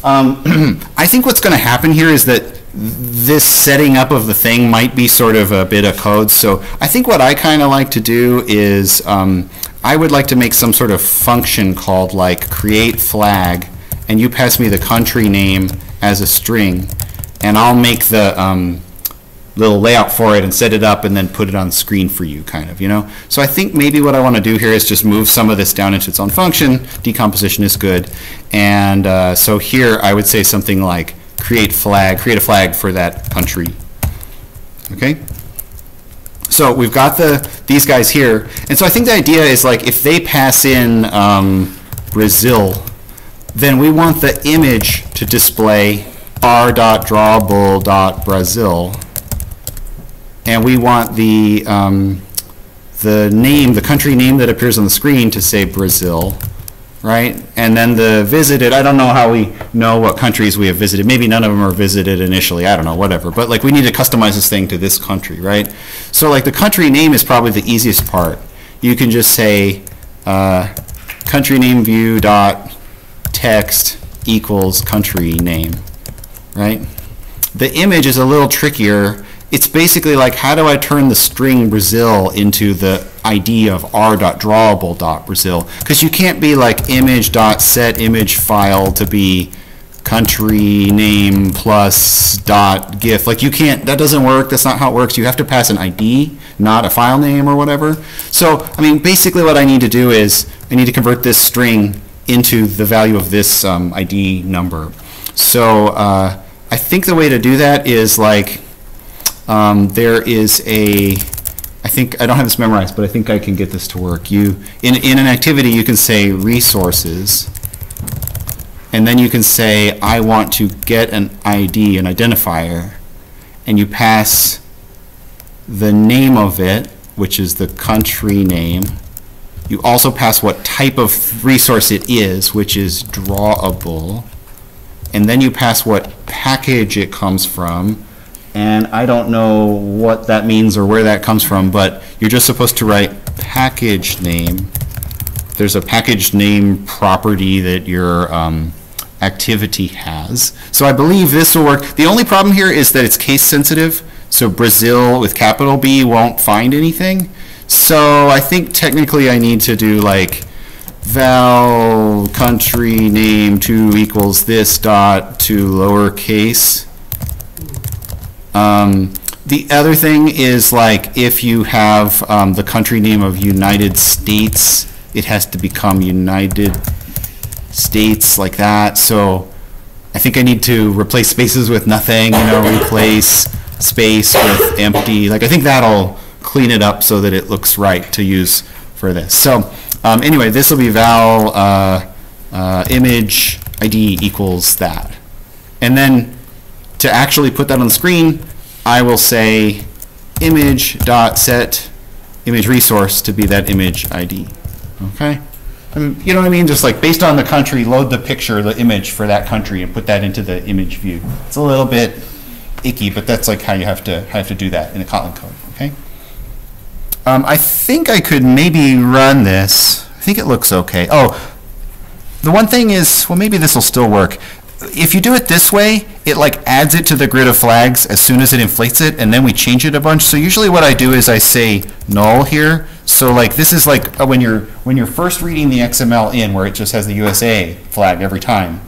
Um, I think what's going to happen here is that this setting up of the thing might be sort of a bit of code. So I think what I kind of like to do is um, I would like to make some sort of function called like create flag, and you pass me the country name as a string, and I'll make the um, little layout for it and set it up and then put it on screen for you, kind of, you know? So I think maybe what I want to do here is just move some of this down into its own function. Decomposition is good. And uh, so here I would say something like create flag, create a flag for that country. Okay? So we've got the these guys here. And so I think the idea is like if they pass in um, Brazil, then we want the image to display r.drawable.brazil and we want the um, the name, the country name that appears on the screen to say Brazil, right? And then the visited, I don't know how we know what countries we have visited. Maybe none of them are visited initially. I don't know, whatever. But like we need to customize this thing to this country, right? So like the country name is probably the easiest part. You can just say uh, country name view dot text equals country name, right? The image is a little trickier it's basically like how do I turn the string Brazil into the ID of r.drawable.brazil? Because you can't be like image.set image file to be country name plus dot gif. Like you can't, that doesn't work. That's not how it works. You have to pass an ID, not a file name or whatever. So, I mean, basically what I need to do is I need to convert this string into the value of this um, ID number. So uh, I think the way to do that is like, um, there is a, I think, I don't have this memorized, but I think I can get this to work. You, in, in an activity, you can say resources, and then you can say, I want to get an ID, an identifier, and you pass the name of it, which is the country name. You also pass what type of resource it is, which is drawable. And then you pass what package it comes from, And I don't know what that means or where that comes from, but you're just supposed to write package name. There's a package name property that your um, activity has. So I believe this will work. The only problem here is that it's case sensitive. So Brazil with capital B won't find anything. So I think technically I need to do like val country name two equals this dot to lowercase. Um, the other thing is like if you have um, the country name of United States, it has to become United States like that. So I think I need to replace spaces with nothing, you know, replace space with empty. Like I think that'll clean it up so that it looks right to use for this. So um, anyway, this will be val uh, uh, image ID equals that. And then to actually put that on the screen, I will say image dot set image resource to be that image ID. Okay? You know what I mean? Just like based on the country, load the picture, the image for that country, and put that into the image view. It's a little bit icky, but that's like how you have to have to do that in the Kotlin code. Okay. Um, I think I could maybe run this. I think it looks okay. Oh, the one thing is, well, maybe this will still work. If you do it this way, it like adds it to the grid of flags as soon as it inflates it, and then we change it a bunch. So usually what I do is I say null here. So like this is like uh, when you're when you're first reading the XML in, where it just has the USA flag every time.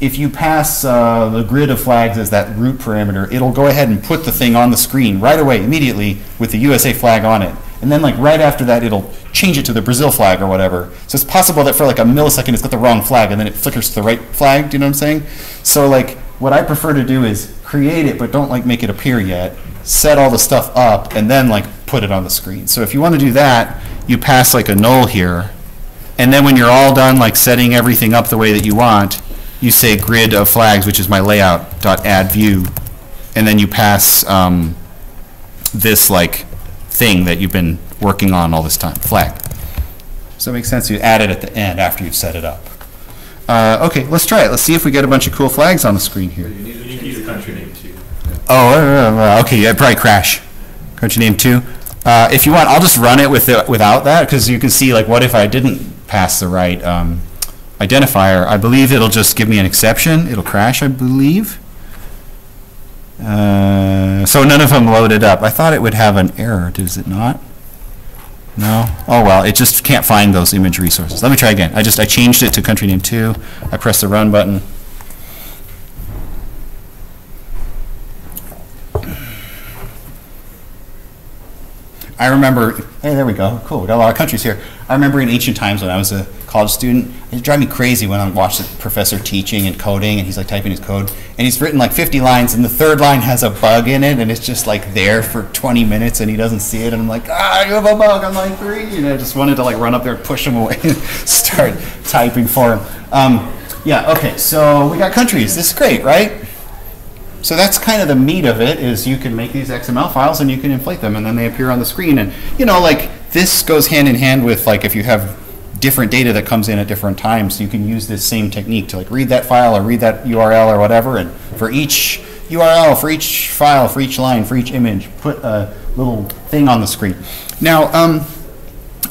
If you pass uh, the grid of flags as that root parameter, it'll go ahead and put the thing on the screen right away, immediately, with the USA flag on it. And then like right after that, it'll change it to the Brazil flag or whatever. So it's possible that for like a millisecond it's got the wrong flag and then it flickers to the right flag. Do you know what I'm saying? So like what I prefer to do is create it, but don't like make it appear yet. Set all the stuff up and then like put it on the screen. So if you want to do that, you pass like a null here. And then when you're all done like setting everything up the way that you want, you say grid of flags, which is my layout dot add view, and then you pass um, this like thing that you've been working on all this time, flag. Does that make sense? You add it at the end after you've set it up. Uh, okay, let's try it. Let's see if we get a bunch of cool flags on the screen here. You need to change the country name too. Oh, uh, uh, okay, yeah, probably crash. Country name two. Uh, if you want, I'll just run it with it without that because you can see like what if I didn't pass the right um, identifier. I believe it'll just give me an exception. It'll crash, I believe. Uh, so none of them loaded up. I thought it would have an error. Does it not? No? Oh well, it just can't find those image resources. Let me try again. I just I changed it to country name two. I press the run button. I remember, hey, there we go. Cool. We got a lot of countries here. I remember in ancient times when I was a college student, it drive me crazy when I watch the professor teaching and coding, and he's like typing his code, and he's written like 50 lines, and the third line has a bug in it, and it's just like there for 20 minutes, and he doesn't see it, and I'm like, ah, you have a bug on line three, and I just wanted to like run up there and push him away and start typing for him. Um, yeah. Okay. So we got countries. This is great, right? So that's kind of the meat of it is you can make these XML files and you can inflate them and then they appear on the screen. And you know like this goes hand in hand with like if you have different data that comes in at different times you can use this same technique to like read that file or read that URL or whatever. And for each URL for each file for each line for each image put a little thing on the screen. Now um,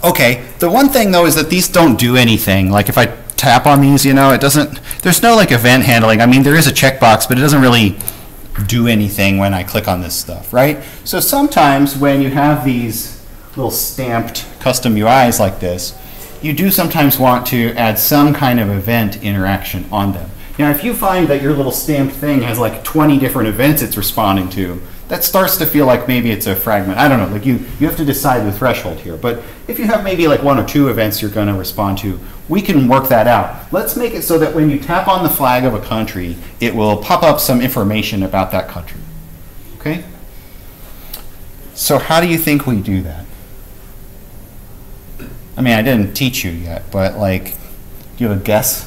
okay the one thing though is that these don't do anything. Like if I tap on these you know it doesn't there's no like event handling. I mean there is a checkbox but it doesn't really do anything when I click on this stuff, right? So sometimes when you have these little stamped custom UIs like this, you do sometimes want to add some kind of event interaction on them. Now, if you find that your little stamped thing has like 20 different events it's responding to, that starts to feel like maybe it's a fragment. I don't know, like you, you have to decide the threshold here. But if you have maybe like one or two events you're going to respond to, we can work that out. Let's make it so that when you tap on the flag of a country, it will pop up some information about that country. Okay? So how do you think we do that? I mean, I didn't teach you yet, but like, do you have a guess?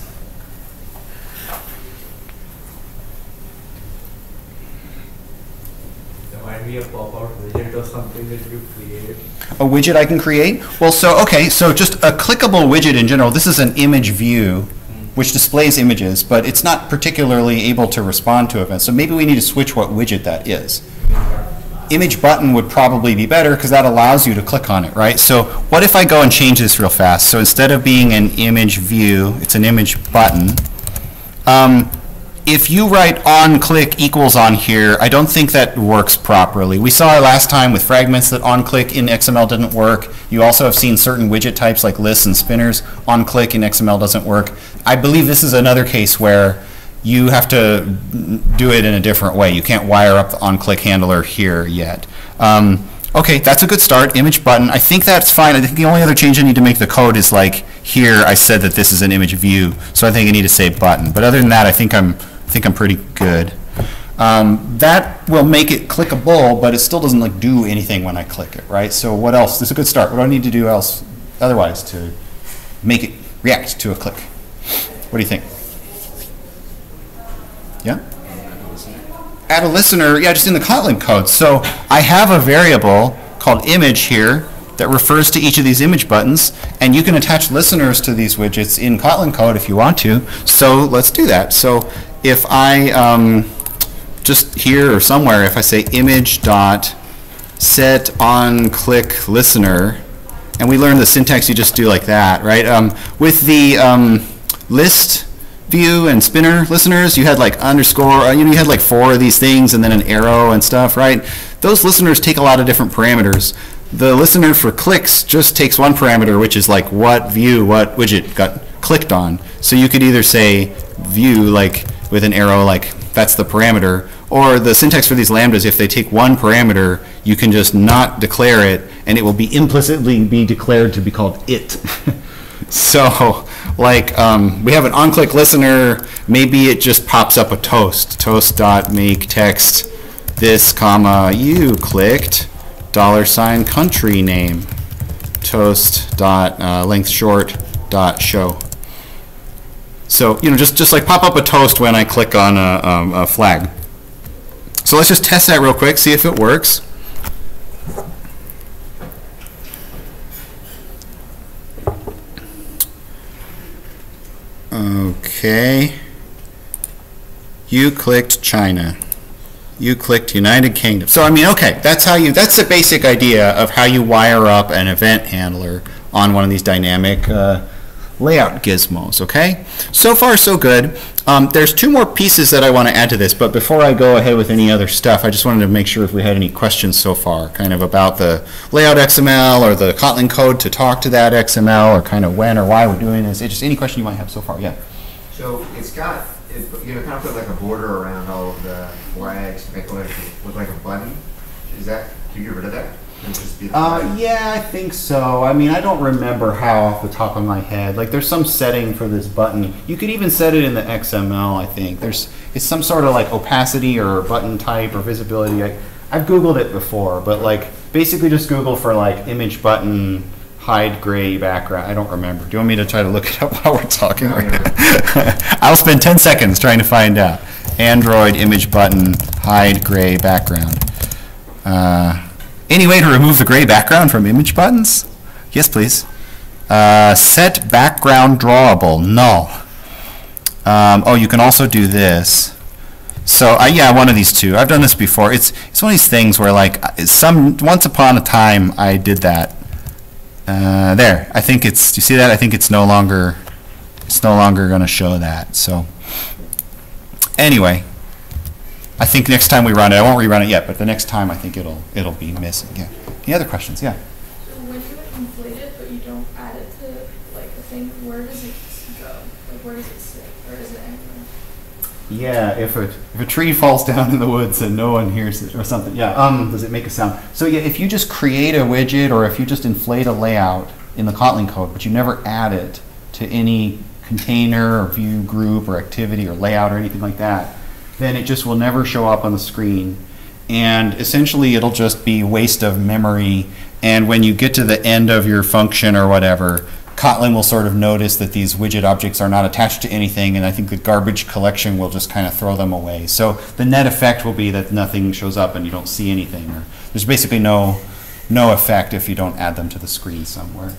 There might be a pop-out widget or something that you created. A widget I can create? Well, so, okay, so just a clickable widget in general. This is an image view. which displays images, but it's not particularly able to respond to events. So maybe we need to switch what widget that is. Image button would probably be better because that allows you to click on it, right? So what if I go and change this real fast? So instead of being an image view, it's an image button. Um, if you write on click equals on here, I don't think that works properly. We saw last time with fragments that on click in XML didn't work. You also have seen certain widget types like lists and spinners on click in XML doesn't work. I believe this is another case where you have to do it in a different way. You can't wire up the on click handler here yet. Um, okay, that's a good start. Image button. I think that's fine. I think the only other change I need to make the code is like here I said that this is an image view, so I think I need to say button. But other than that, I think I'm think I'm pretty good. Um, that will make it clickable, but it still doesn't like do anything when I click it, right? So what else? This is a good start. What do I need to do else otherwise to make it react to a click? What do you think? Yeah? Add a listener, yeah, just in the Kotlin code. So I have a variable called image here that refers to each of these image buttons, and you can attach listeners to these widgets in Kotlin code if you want to. So let's do that. So if I um, just here or somewhere, if I say image dot set on click listener, and we learn the syntax you just do like that, right? Um, with the um, list view and spinner listeners, you had like underscore, uh, you know, you had like four of these things and then an arrow and stuff, right? Those listeners take a lot of different parameters. The listener for clicks just takes one parameter, which is like what view, what widget got clicked on. So you could either say view like with an arrow like that's the parameter, or the syntax for these lambdas, if they take one parameter, you can just not declare it, and it will be implicitly be declared to be called it. so, like, um, we have an on-click listener, maybe it just pops up a toast, toast dot make text this comma you clicked. Dollar sign country name. Toast dot uh, length short dot show. So, you know, just, just like pop up a toast when I click on a, um, a flag. So let's just test that real quick, see if it works. Okay. You clicked China. You clicked United Kingdom. So I mean, okay, that's how you. That's the basic idea of how you wire up an event handler on one of these dynamic uh, layout gizmos, okay? So far, so good. Um, there's two more pieces that I want to add to this, but before I go ahead with any other stuff, I just wanted to make sure if we had any questions so far, kind of about the layout XML or the Kotlin code to talk to that XML, or kind of when or why we're doing this. It's Just any question you might have so far, yeah. So it's got, it, you know, kind of put like a border around all of the flags to make it look, like a button. Is that, can you get rid of that? And just be the Uh, yeah, I think so. I mean, I don't remember how off the top of my head. Like, there's some setting for this button. You could even set it in the XML. I think there's it's some sort of like opacity or button type or visibility. I, I've googled it before, but like basically just Google for like image button hide gray background. I don't remember. Do you want me to try to look it up while we're talking? Right now? I'll spend 10 seconds trying to find out. Android image button hide gray background. Uh, any way to remove the gray background from image buttons? Yes, please. Uh, set background drawable, null. Um, oh, you can also do this. So, uh, yeah, one of these two. I've done this before. It's it's one of these things where, like, some once upon a time, I did that. Uh, there. I think it's. Do you see that? I think it's no longer. It's no longer going to show that. So, anyway, I think next time we run it, I won't rerun it yet, but the next time I think it'll it'll be missing. Yeah. Any other questions? Yeah. So when you inflate it, but you don't add it to like the thing, where does it go? Like where does it sit? Or is it anywhere? Yeah, if a if a tree falls down in the woods and no one hears it or something, yeah, um, does it make a sound? So yeah, if you just create a widget or if you just inflate a layout in the Kotlin code, but you never add it to any container or view group or activity or layout or anything like that, then it just will never show up on the screen. And essentially, it'll just be waste of memory. And when you get to the end of your function or whatever, Kotlin will sort of notice that these widget objects are not attached to anything, and I think the garbage collection will just kind of throw them away. So the net effect will be that nothing shows up and you don't see anything. Or there's basically no no effect if you don't add them to the screen somewhere.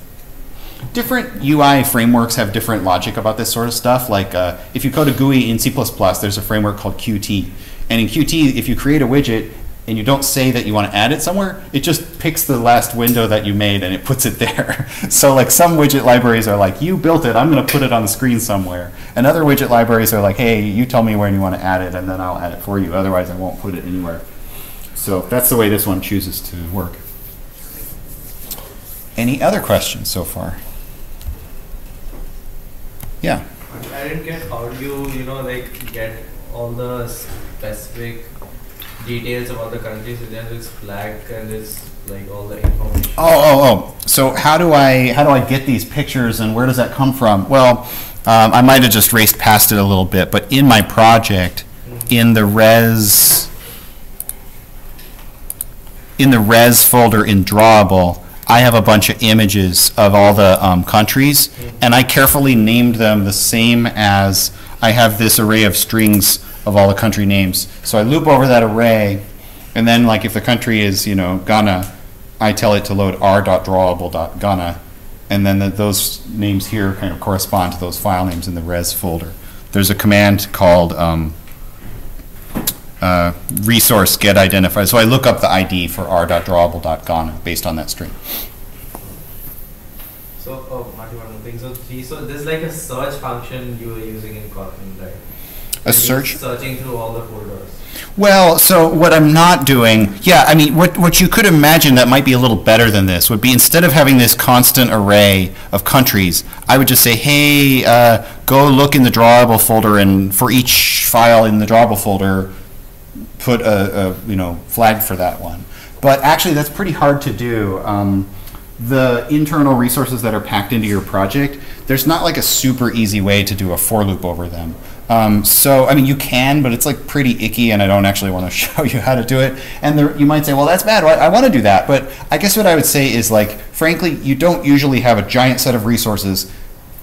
Different UI frameworks have different logic about this sort of stuff. Like uh, if you code a GUI in C++, there's a framework called Qt. And in Qt, if you create a widget and you don't say that you want to add it somewhere, it just picks the last window that you made and it puts it there. so like some widget libraries are like, you built it, I'm going to put it on the screen somewhere. And other widget libraries are like, hey, you tell me when you want to add it and then I'll add it for you. Otherwise, I won't put it anywhere. So that's the way this one chooses to work. Any other questions so far? Yeah. I didn't get how do you, you know, like get all the specific details about the countries So there's this flag and it's like all the information. Oh, oh, oh. So how do I how do I get these pictures and where does that come from? Well, um, I might have just raced past it a little bit, but in my project, in the res in the res folder in Drawable, I have a bunch of images of all the um, countries, and I carefully named them the same as I have this array of strings of all the country names. So I loop over that array, and then like if the country is you know Ghana, I tell it to load r.drawable.ghana, and then the, those names here kind of correspond to those file names in the res folder. There's a command called um, uh, resource get identifier. So I look up the ID for r.drawable.ghana based on that string. So, oh, Marty, one more thing. So, gee, so this is like a search function you were using in Kotlin, right? A search? Searching through all the folders. Well, so what I'm not doing, yeah, I mean, what, what you could imagine that might be a little better than this would be instead of having this constant array of countries, I would just say, hey, uh, go look in the drawable folder, and for each file in the drawable folder, put a, a you know flag for that one. But actually, that's pretty hard to do. Um, the internal resources that are packed into your project, there's not like a super easy way to do a for loop over them. Um, so, I mean, you can, but it's like pretty icky, and I don't actually want to show you how to do it. And there, you might say, well, that's bad. Well, I, I want to do that. But I guess what I would say is, like, frankly, you don't usually have a giant set of resources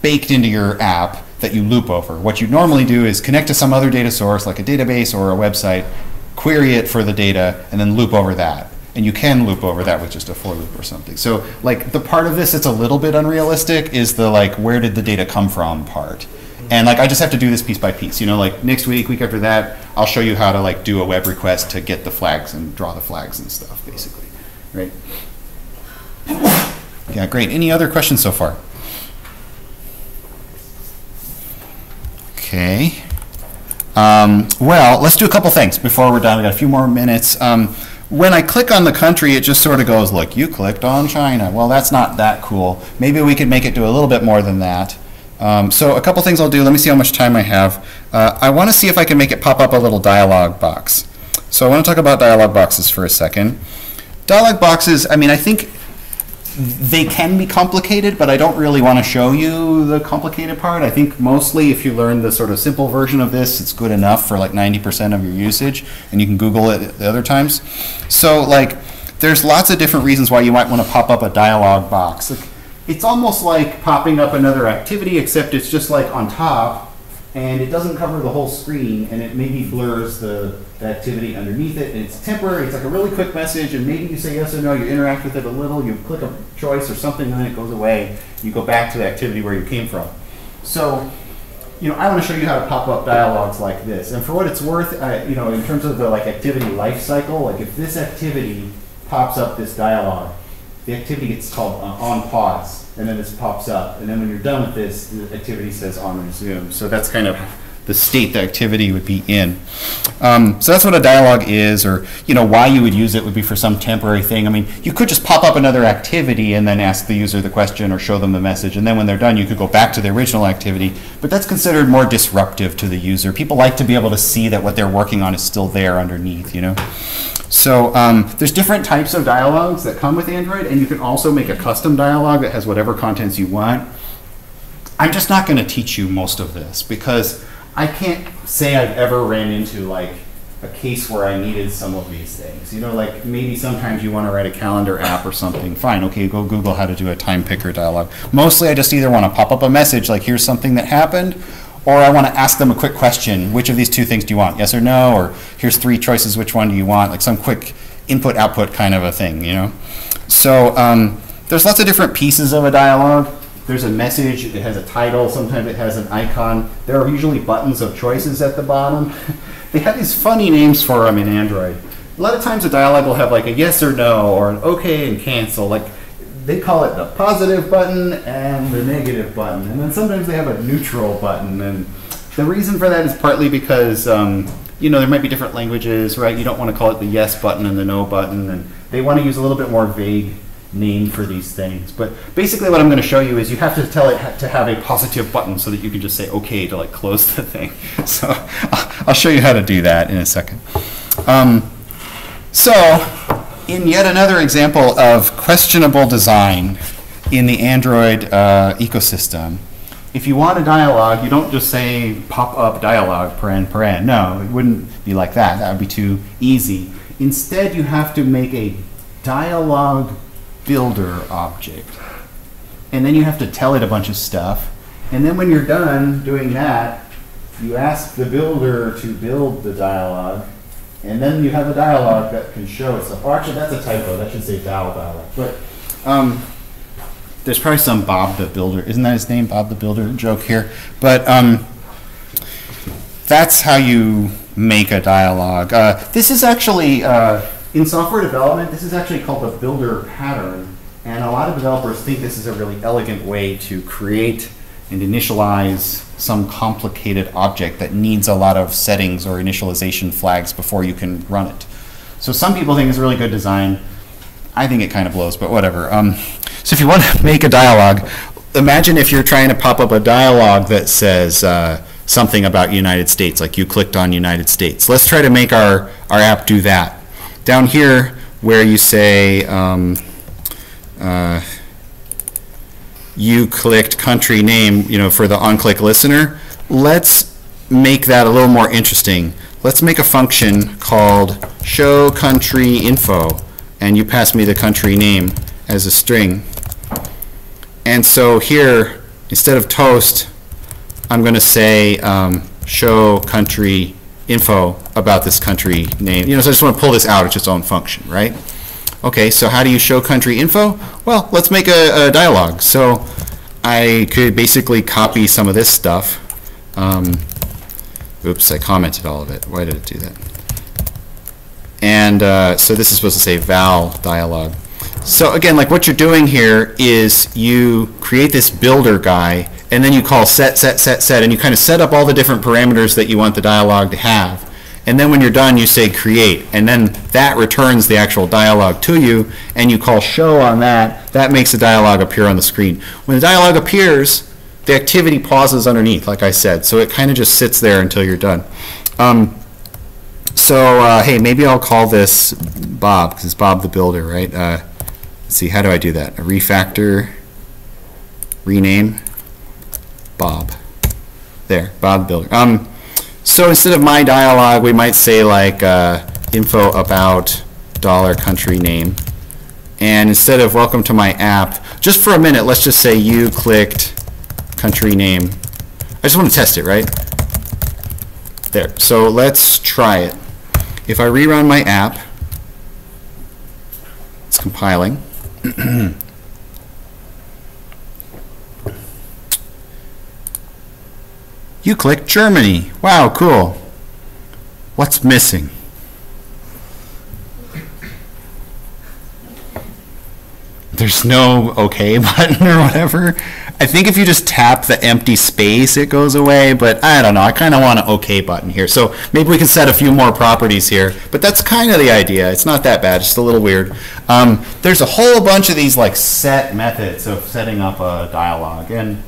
baked into your app that you loop over. What you normally do is connect to some other data source, like a database or a website, query it for the data, and then loop over that. And you can loop over that with just a for loop or something. So, like, the part of this that's a little bit unrealistic is the, like, where did the data come from part. And like I just have to do this piece by piece. You know, like next week, week after that, I'll show you how to like do a web request to get the flags and draw the flags and stuff, basically. Right? Yeah, great. Any other questions so far? Okay. Um, well, let's do a couple things before we're done. We got a few more minutes. Um, when I click on the country, it just sort of goes, look, you clicked on China. Well, that's not that cool. Maybe we could make it do a little bit more than that. Um, so a couple things I'll do. Let me see how much time I have. Uh, I want to see if I can make it pop up a little dialog box. So I want to talk about dialog boxes for a second. Dialog boxes, I mean, I think they can be complicated, but I don't really want to show you the complicated part. I think mostly if you learn the sort of simple version of this, it's good enough for like 90% of your usage, and you can Google it the other times. So like, there's lots of different reasons why you might want to pop up a dialog box. It's almost like popping up another activity, except it's just like on top, and it doesn't cover the whole screen, and it maybe blurs the, the activity underneath it, and it's temporary. It's like a really quick message, and maybe you say yes or no, you interact with it a little, you click a choice or something, and then it goes away. You go back to the activity where you came from. So, you know, I want to show you how to pop up dialogues like this. And for what it's worth, you know, in terms of the like activity life cycle, like if this activity pops up this dialogue, the activity gets called uh, on pause and then this pops up. And then when you're done with this, the activity says on resume. So that's kind of the state the activity would be in. Um, so that's what a dialogue is, or you know why you would use it would be for some temporary thing. I mean, you could just pop up another activity and then ask the user the question or show them the message, and then when they're done, you could go back to the original activity. But that's considered more disruptive to the user. People like to be able to see that what they're working on is still there underneath. You know. So um, there's different types of dialogues that come with Android, and you can also make a custom dialogue that has whatever contents you want. I'm just not going to teach you most of this because I can't say I've ever ran into like a case where I needed some of these things. You know, like maybe sometimes you want to write a calendar app or something. Fine, okay, go Google how to do a time picker dialogue. Mostly I just either want to pop up a message like here's something that happened, or I want to ask them a quick question. Which of these two things do you want? Yes or no? Or here's three choices. Which one do you want? Like some quick input output kind of a thing, you know? So um, there's lots of different pieces of a dialogue. there's a message, it has a title, sometimes it has an icon. There are usually buttons of choices at the bottom. they have these funny names for them in Android. A lot of times a dialog will have like a yes or no or an okay and cancel. Like they call it the positive button and the negative button. And then sometimes they have a neutral button. And the reason for that is partly because, um, you know, there might be different languages, right? You don't want to call it the yes button and the no button. And they want to use a little bit more vague name for these things. But basically what I'm going to show you is you have to tell it to have a positive button so that you can just say okay to like close the thing. So I'll show you how to do that in a second. Um, so in yet another example of questionable design in the Android uh, ecosystem, if you want a dialogue, you don't just say pop up dialogue paren paren. No, it wouldn't be like that. That would be too easy. Instead, you have to make a dialogue builder object. And then you have to tell it a bunch of stuff. And then when you're done doing that, you ask the builder to build the dialogue. And then you have a dialogue that can show itself. Or actually, that's a typo. That should say Val dialogue. But um, there's probably some Bob the Builder. Isn't that his name, Bob the Builder joke here? But um, that's how you make a dialogue. Uh, this is actually, uh, in software development, this is actually called the builder pattern. And a lot of developers think this is a really elegant way to create and initialize some complicated object that needs a lot of settings or initialization flags before you can run it. So some people think it's really good design. I think it kind of blows, but whatever. Um, so if you want to make a dialogue, imagine if you're trying to pop up a dialogue that says uh, something about United States, like you clicked on United States. Let's try to make our, our app do that. Down here, where you say, um, uh, you clicked country name, you know, for the on-click listener, let's make that a little more interesting. Let's make a function called show country info, and you pass me the country name as a string. And so here, instead of toast, I'm going to say um, show country info about this country name. You know, so I just want to pull this out. It's its own function, right? Okay, so how do you show country info? Well, let's make a, a dialogue. So I could basically copy some of this stuff. Um, oops, I commented all of it. Why did it do that? And uh, so this is supposed to say val dialogue. So again, like what you're doing here is you create this builder guy, and then you call set, set, set, set, and you kind of set up all the different parameters that you want the dialogue to have. And then when you're done, you say create, and then that returns the actual dialogue to you, and you call show on that. That makes the dialogue appear on the screen. When the dialogue appears, the activity pauses underneath, like I said, so it kind of just sits there until you're done. Um, so, uh, hey, maybe I'll call this Bob, because it's Bob the Builder, right? Uh, let's see, how do I do that? A refactor, rename, Bob. There, Bob Builder. Um, so instead of my dialogue, we might say like uh, info about dollar country name. And instead of welcome to my app, just for a minute, let's just say you clicked country name. I just want to test it, right? There. So let's try it. If I rerun my app, it's compiling. You click Germany. Wow, cool. What's missing? There's no OK button or whatever. I think if you just tap the empty space, it goes away, but I don't know. I kind of want an OK button here. So maybe we can set a few more properties here, but that's kind of the idea. It's not that bad, just a little weird. Um, there's a whole bunch of these like set methods of setting up a dialogue, and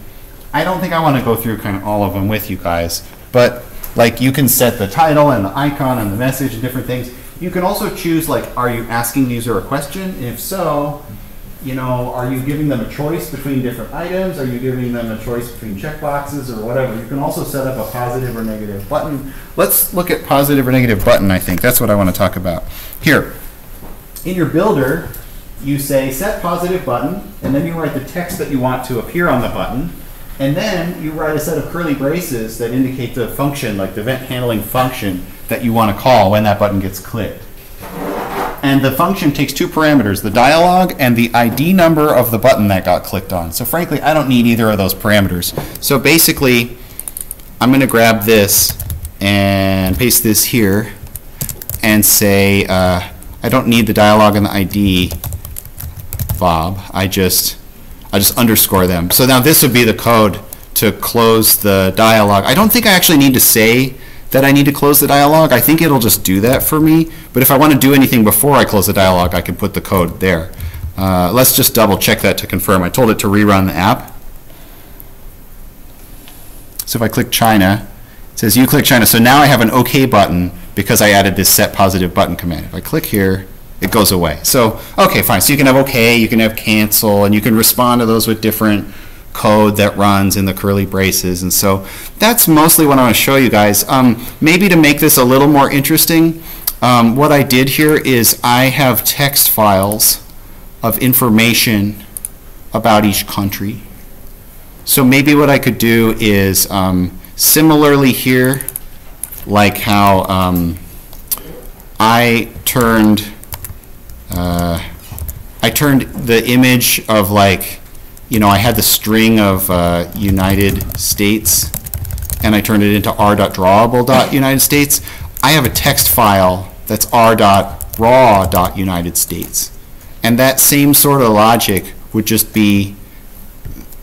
I don't think I want to go through kind of all of them with you guys, but like you can set the title and the icon and the message and different things. You can also choose like, are you asking the user a question? If so, you know, are you giving them a choice between different items? Are you giving them a choice between checkboxes or whatever? You can also set up a positive or negative button. Let's look at positive or negative button, I think. That's what I want to talk about. Here, in your builder, you say set positive button, and then you write the text that you want to appear on the button. And then you write a set of curly braces that indicate the function, like the event handling function that you want to call when that button gets clicked. And the function takes two parameters, the dialog and the ID number of the button that got clicked on. So frankly, I don't need either of those parameters. So basically, I'm going to grab this and paste this here and say, uh, I don't need the dialog and the ID, Bob. I just, I just underscore them. So now this would be the code to close the dialog. I don't think I actually need to say that I need to close the dialog. I think it'll just do that for me. But if I want to do anything before I close the dialog, I can put the code there. Uh, let's just double check that to confirm. I told it to rerun the app. So if I click China, it says you click China. So now I have an OK button because I added this set positive button command. If I click here, it goes away. So, okay, fine. So you can have OK, you can have cancel, and you can respond to those with different code that runs in the curly braces. And so that's mostly what I want to show you guys. Um, maybe to make this a little more interesting, um, what I did here is I have text files of information about each country. So maybe what I could do is um, similarly here, like how um, I turned uh, I turned the image of like you know I had the string of uh, United States and I turned it into r.drawable.united states. I have a text file that's r.raw.united states. And that same sort of logic would just be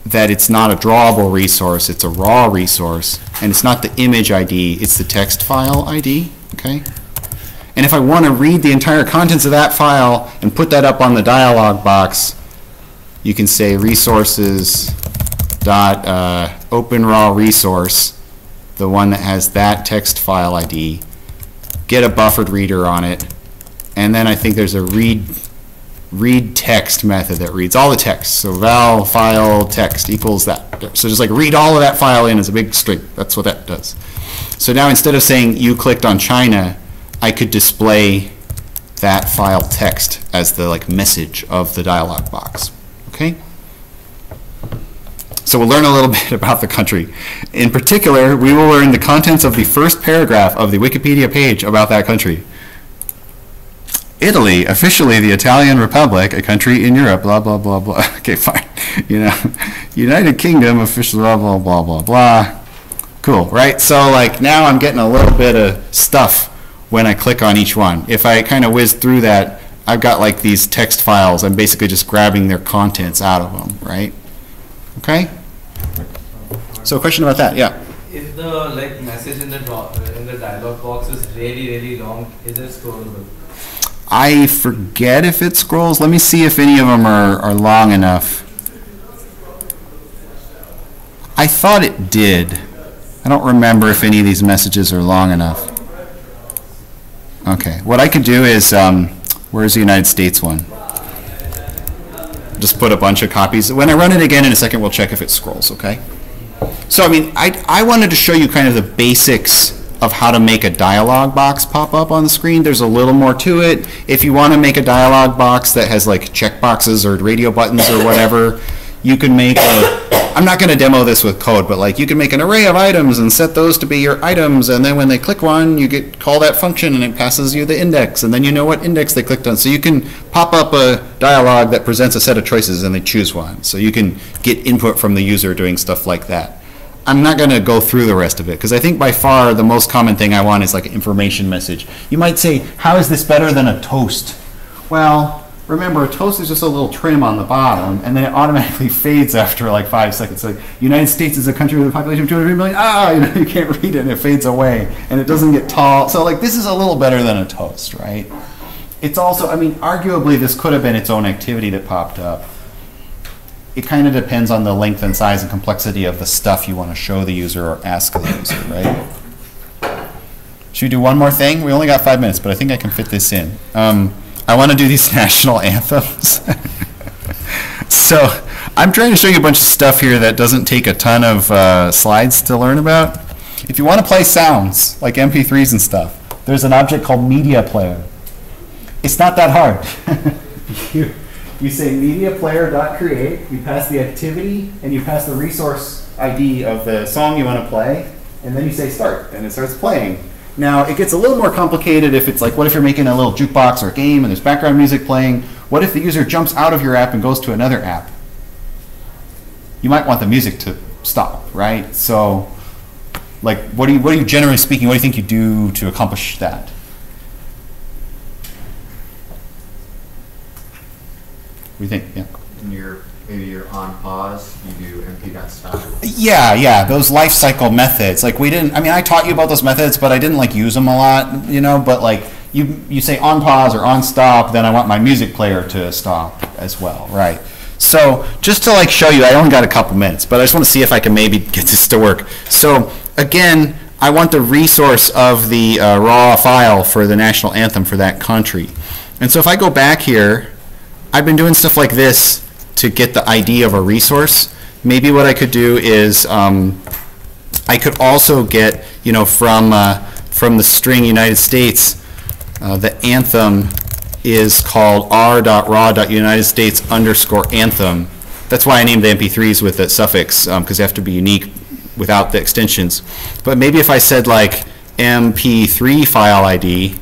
that it's not a drawable resource, it's a raw resource, and it's not the image ID, it's the text file ID, okay? And if I want to read the entire contents of that file and put that up on the dialog box, you can say resources dot uh, open raw resource, the one that has that text file ID, get a buffered reader on it, and then I think there's a read read text method that reads all the text. So val file text equals that. So just like read all of that file in as a big string. That's what that does. So now instead of saying you clicked on China, I could display that file text as the like message of the dialog box. Okay? So we'll learn a little bit about the country. In particular, we will learn the contents of the first paragraph of the Wikipedia page about that country. Italy, officially the Italian Republic, a country in Europe, blah, blah, blah, blah. Okay, fine. You know, United Kingdom, officially blah, blah, blah, blah, blah. Cool, right? So like now I'm getting a little bit of stuff when I click on each one. If I kind of whiz through that, I've got like these text files. I'm basically just grabbing their contents out of them, right? Okay? So a question about that, yeah. If the like message in the in the dialog box is really really long, is it scrollable? I forget if it scrolls. Let me see if any of them are, are long enough. I thought it did. I don't remember if any of these messages are long enough. Okay, what I could do is, um, where's the United States one? Just put a bunch of copies. When I run it again in a second, we'll check if it scrolls, okay? So, I mean, I, I wanted to show you kind of the basics of how to make a dialog box pop up on the screen. There's a little more to it. If you want to make a dialog box that has like check boxes or radio buttons or whatever, you can make a, I'm not going to demo this with code, but like you can make an array of items and set those to be your items, and then when they click one, you get call that function and it passes you the index, and then you know what index they clicked on. So you can pop up a dialog that presents a set of choices and they choose one. So you can get input from the user doing stuff like that. I'm not going to go through the rest of it because I think by far the most common thing I want is like an information message. You might say, how is this better than a toast? Well, remember a toast is just a little trim on the bottom and then it automatically fades after like five seconds. Like United States is a country with a population of 200 million. Ah, you know, you can't read it and it fades away and it doesn't get tall. So like this is a little better than a toast, right? It's also, I mean, arguably this could have been its own activity that popped up it kind of depends on the length and size and complexity of the stuff you want to show the user or ask the user, right? Should we do one more thing? We only got five minutes, but I think I can fit this in. Um, I want to do these national anthems. so I'm trying to show you a bunch of stuff here that doesn't take a ton of uh, slides to learn about. If you want to play sounds, like MP3s and stuff, there's an object called Media Player. It's not that hard. you, you say media player dot create, you pass the activity, and you pass the resource ID of the song you want to play, and then you say start, and it starts playing. Now, it gets a little more complicated if it's like, what if you're making a little jukebox or game and there's background music playing? What if the user jumps out of your app and goes to another app? You might want the music to stop, right? So, like, what do you, what do you generally speaking, what do you think you do to accomplish that? What do you think? Yeah. And you're, maybe you're on pause, Yeah, yeah, those life cycle methods. Like we didn't. I mean, I taught you about those methods, but I didn't like use them a lot. You know, but like you you say on pause or on stop, then I want my music player to stop as well, right? So just to like show you, I only got a couple minutes, but I just want to see if I can maybe get this to work. So again, I want the resource of the uh, raw file for the national anthem for that country. And so if I go back here, I've been doing stuff like this to get the ID of a resource. Maybe what I could do is um, I could also get, you know, from uh, from the string United States, uh, the anthem is called r.raw.united states underscore anthem. That's why I named the MP3s with that suffix, because um, they have to be unique without the extensions. But maybe if I said like MP3 file ID,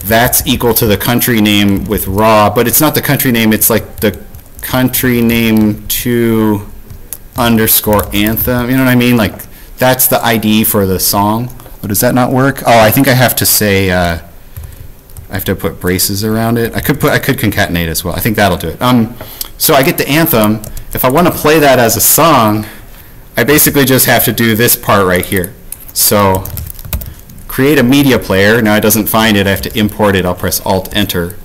that's equal to the country name with raw, but it's not the country name, it's like the country name to underscore anthem, you know what I mean? Like, that's the ID for the song. But does that not work? Oh, I think I have to say, uh, I have to put braces around it. I could put, I could concatenate as well. I think that'll do it. Um, so I get the anthem. If I want to play that as a song, I basically just have to do this part right here. So create a media player. Now it doesn't find it. I have to import it. I'll press Alt Enter.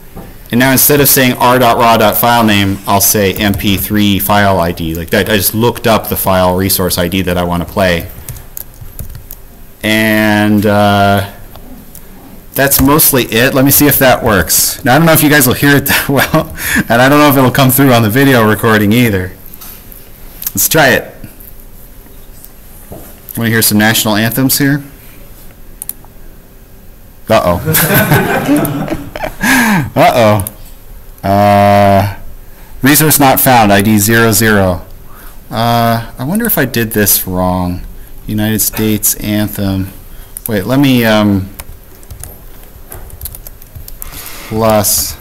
And now instead of saying r.raw.file name, I'll say mp3 file ID. Like that, I just looked up the file resource ID that I want to play. And uh, that's mostly it. Let me see if that works. Now I don't know if you guys will hear it that well, and I don't know if it'll come through on the video recording either. Let's try it. Want to hear some national anthems here? Uh-oh. Uh-oh. Uh, resource not found, ID 00. Uh, I wonder if I did this wrong. United States anthem. Wait, let me, um, plus.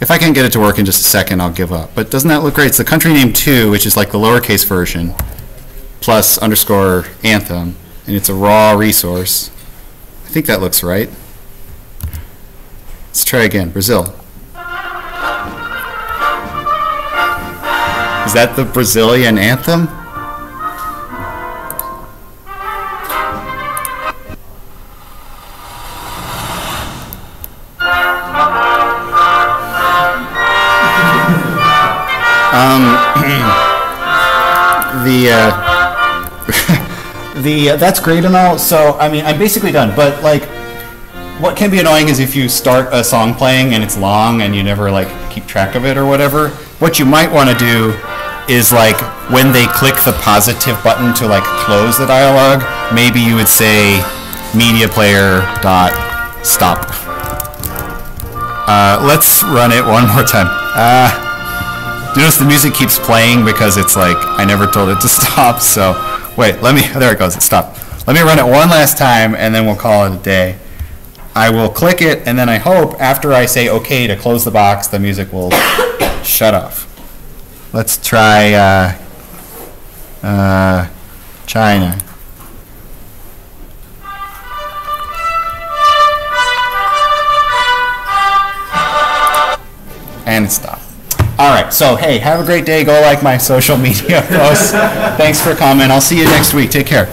If I can't get it to work in just a second, I'll give up. But doesn't that look great? It's the country name 2, which is like the lowercase version, plus underscore anthem, and it's a raw resource. I think that looks right. Let's try again. Brazil. Is that the Brazilian anthem? Um, the uh, the uh, that's great and all. So I mean, I'm basically done. But like, what can be annoying is if you start a song playing and it's long and you never like keep track of it or whatever. What you might want to do is like when they click the positive button to like close the dialogue, maybe you would say media player dot stop. Uh, let's run it one more time. Uh, notice the music keeps playing because it's like I never told it to stop. So wait, let me. There it goes. It stopped. Let me run it one last time and then we'll call it a day. I will click it, and then I hope after I say OK to close the box, the music will shut off. Let's try uh, uh, China. And stopped. All right, so hey, have a great day. Go like my social media posts. Thanks for coming. I'll see you next week. Take care.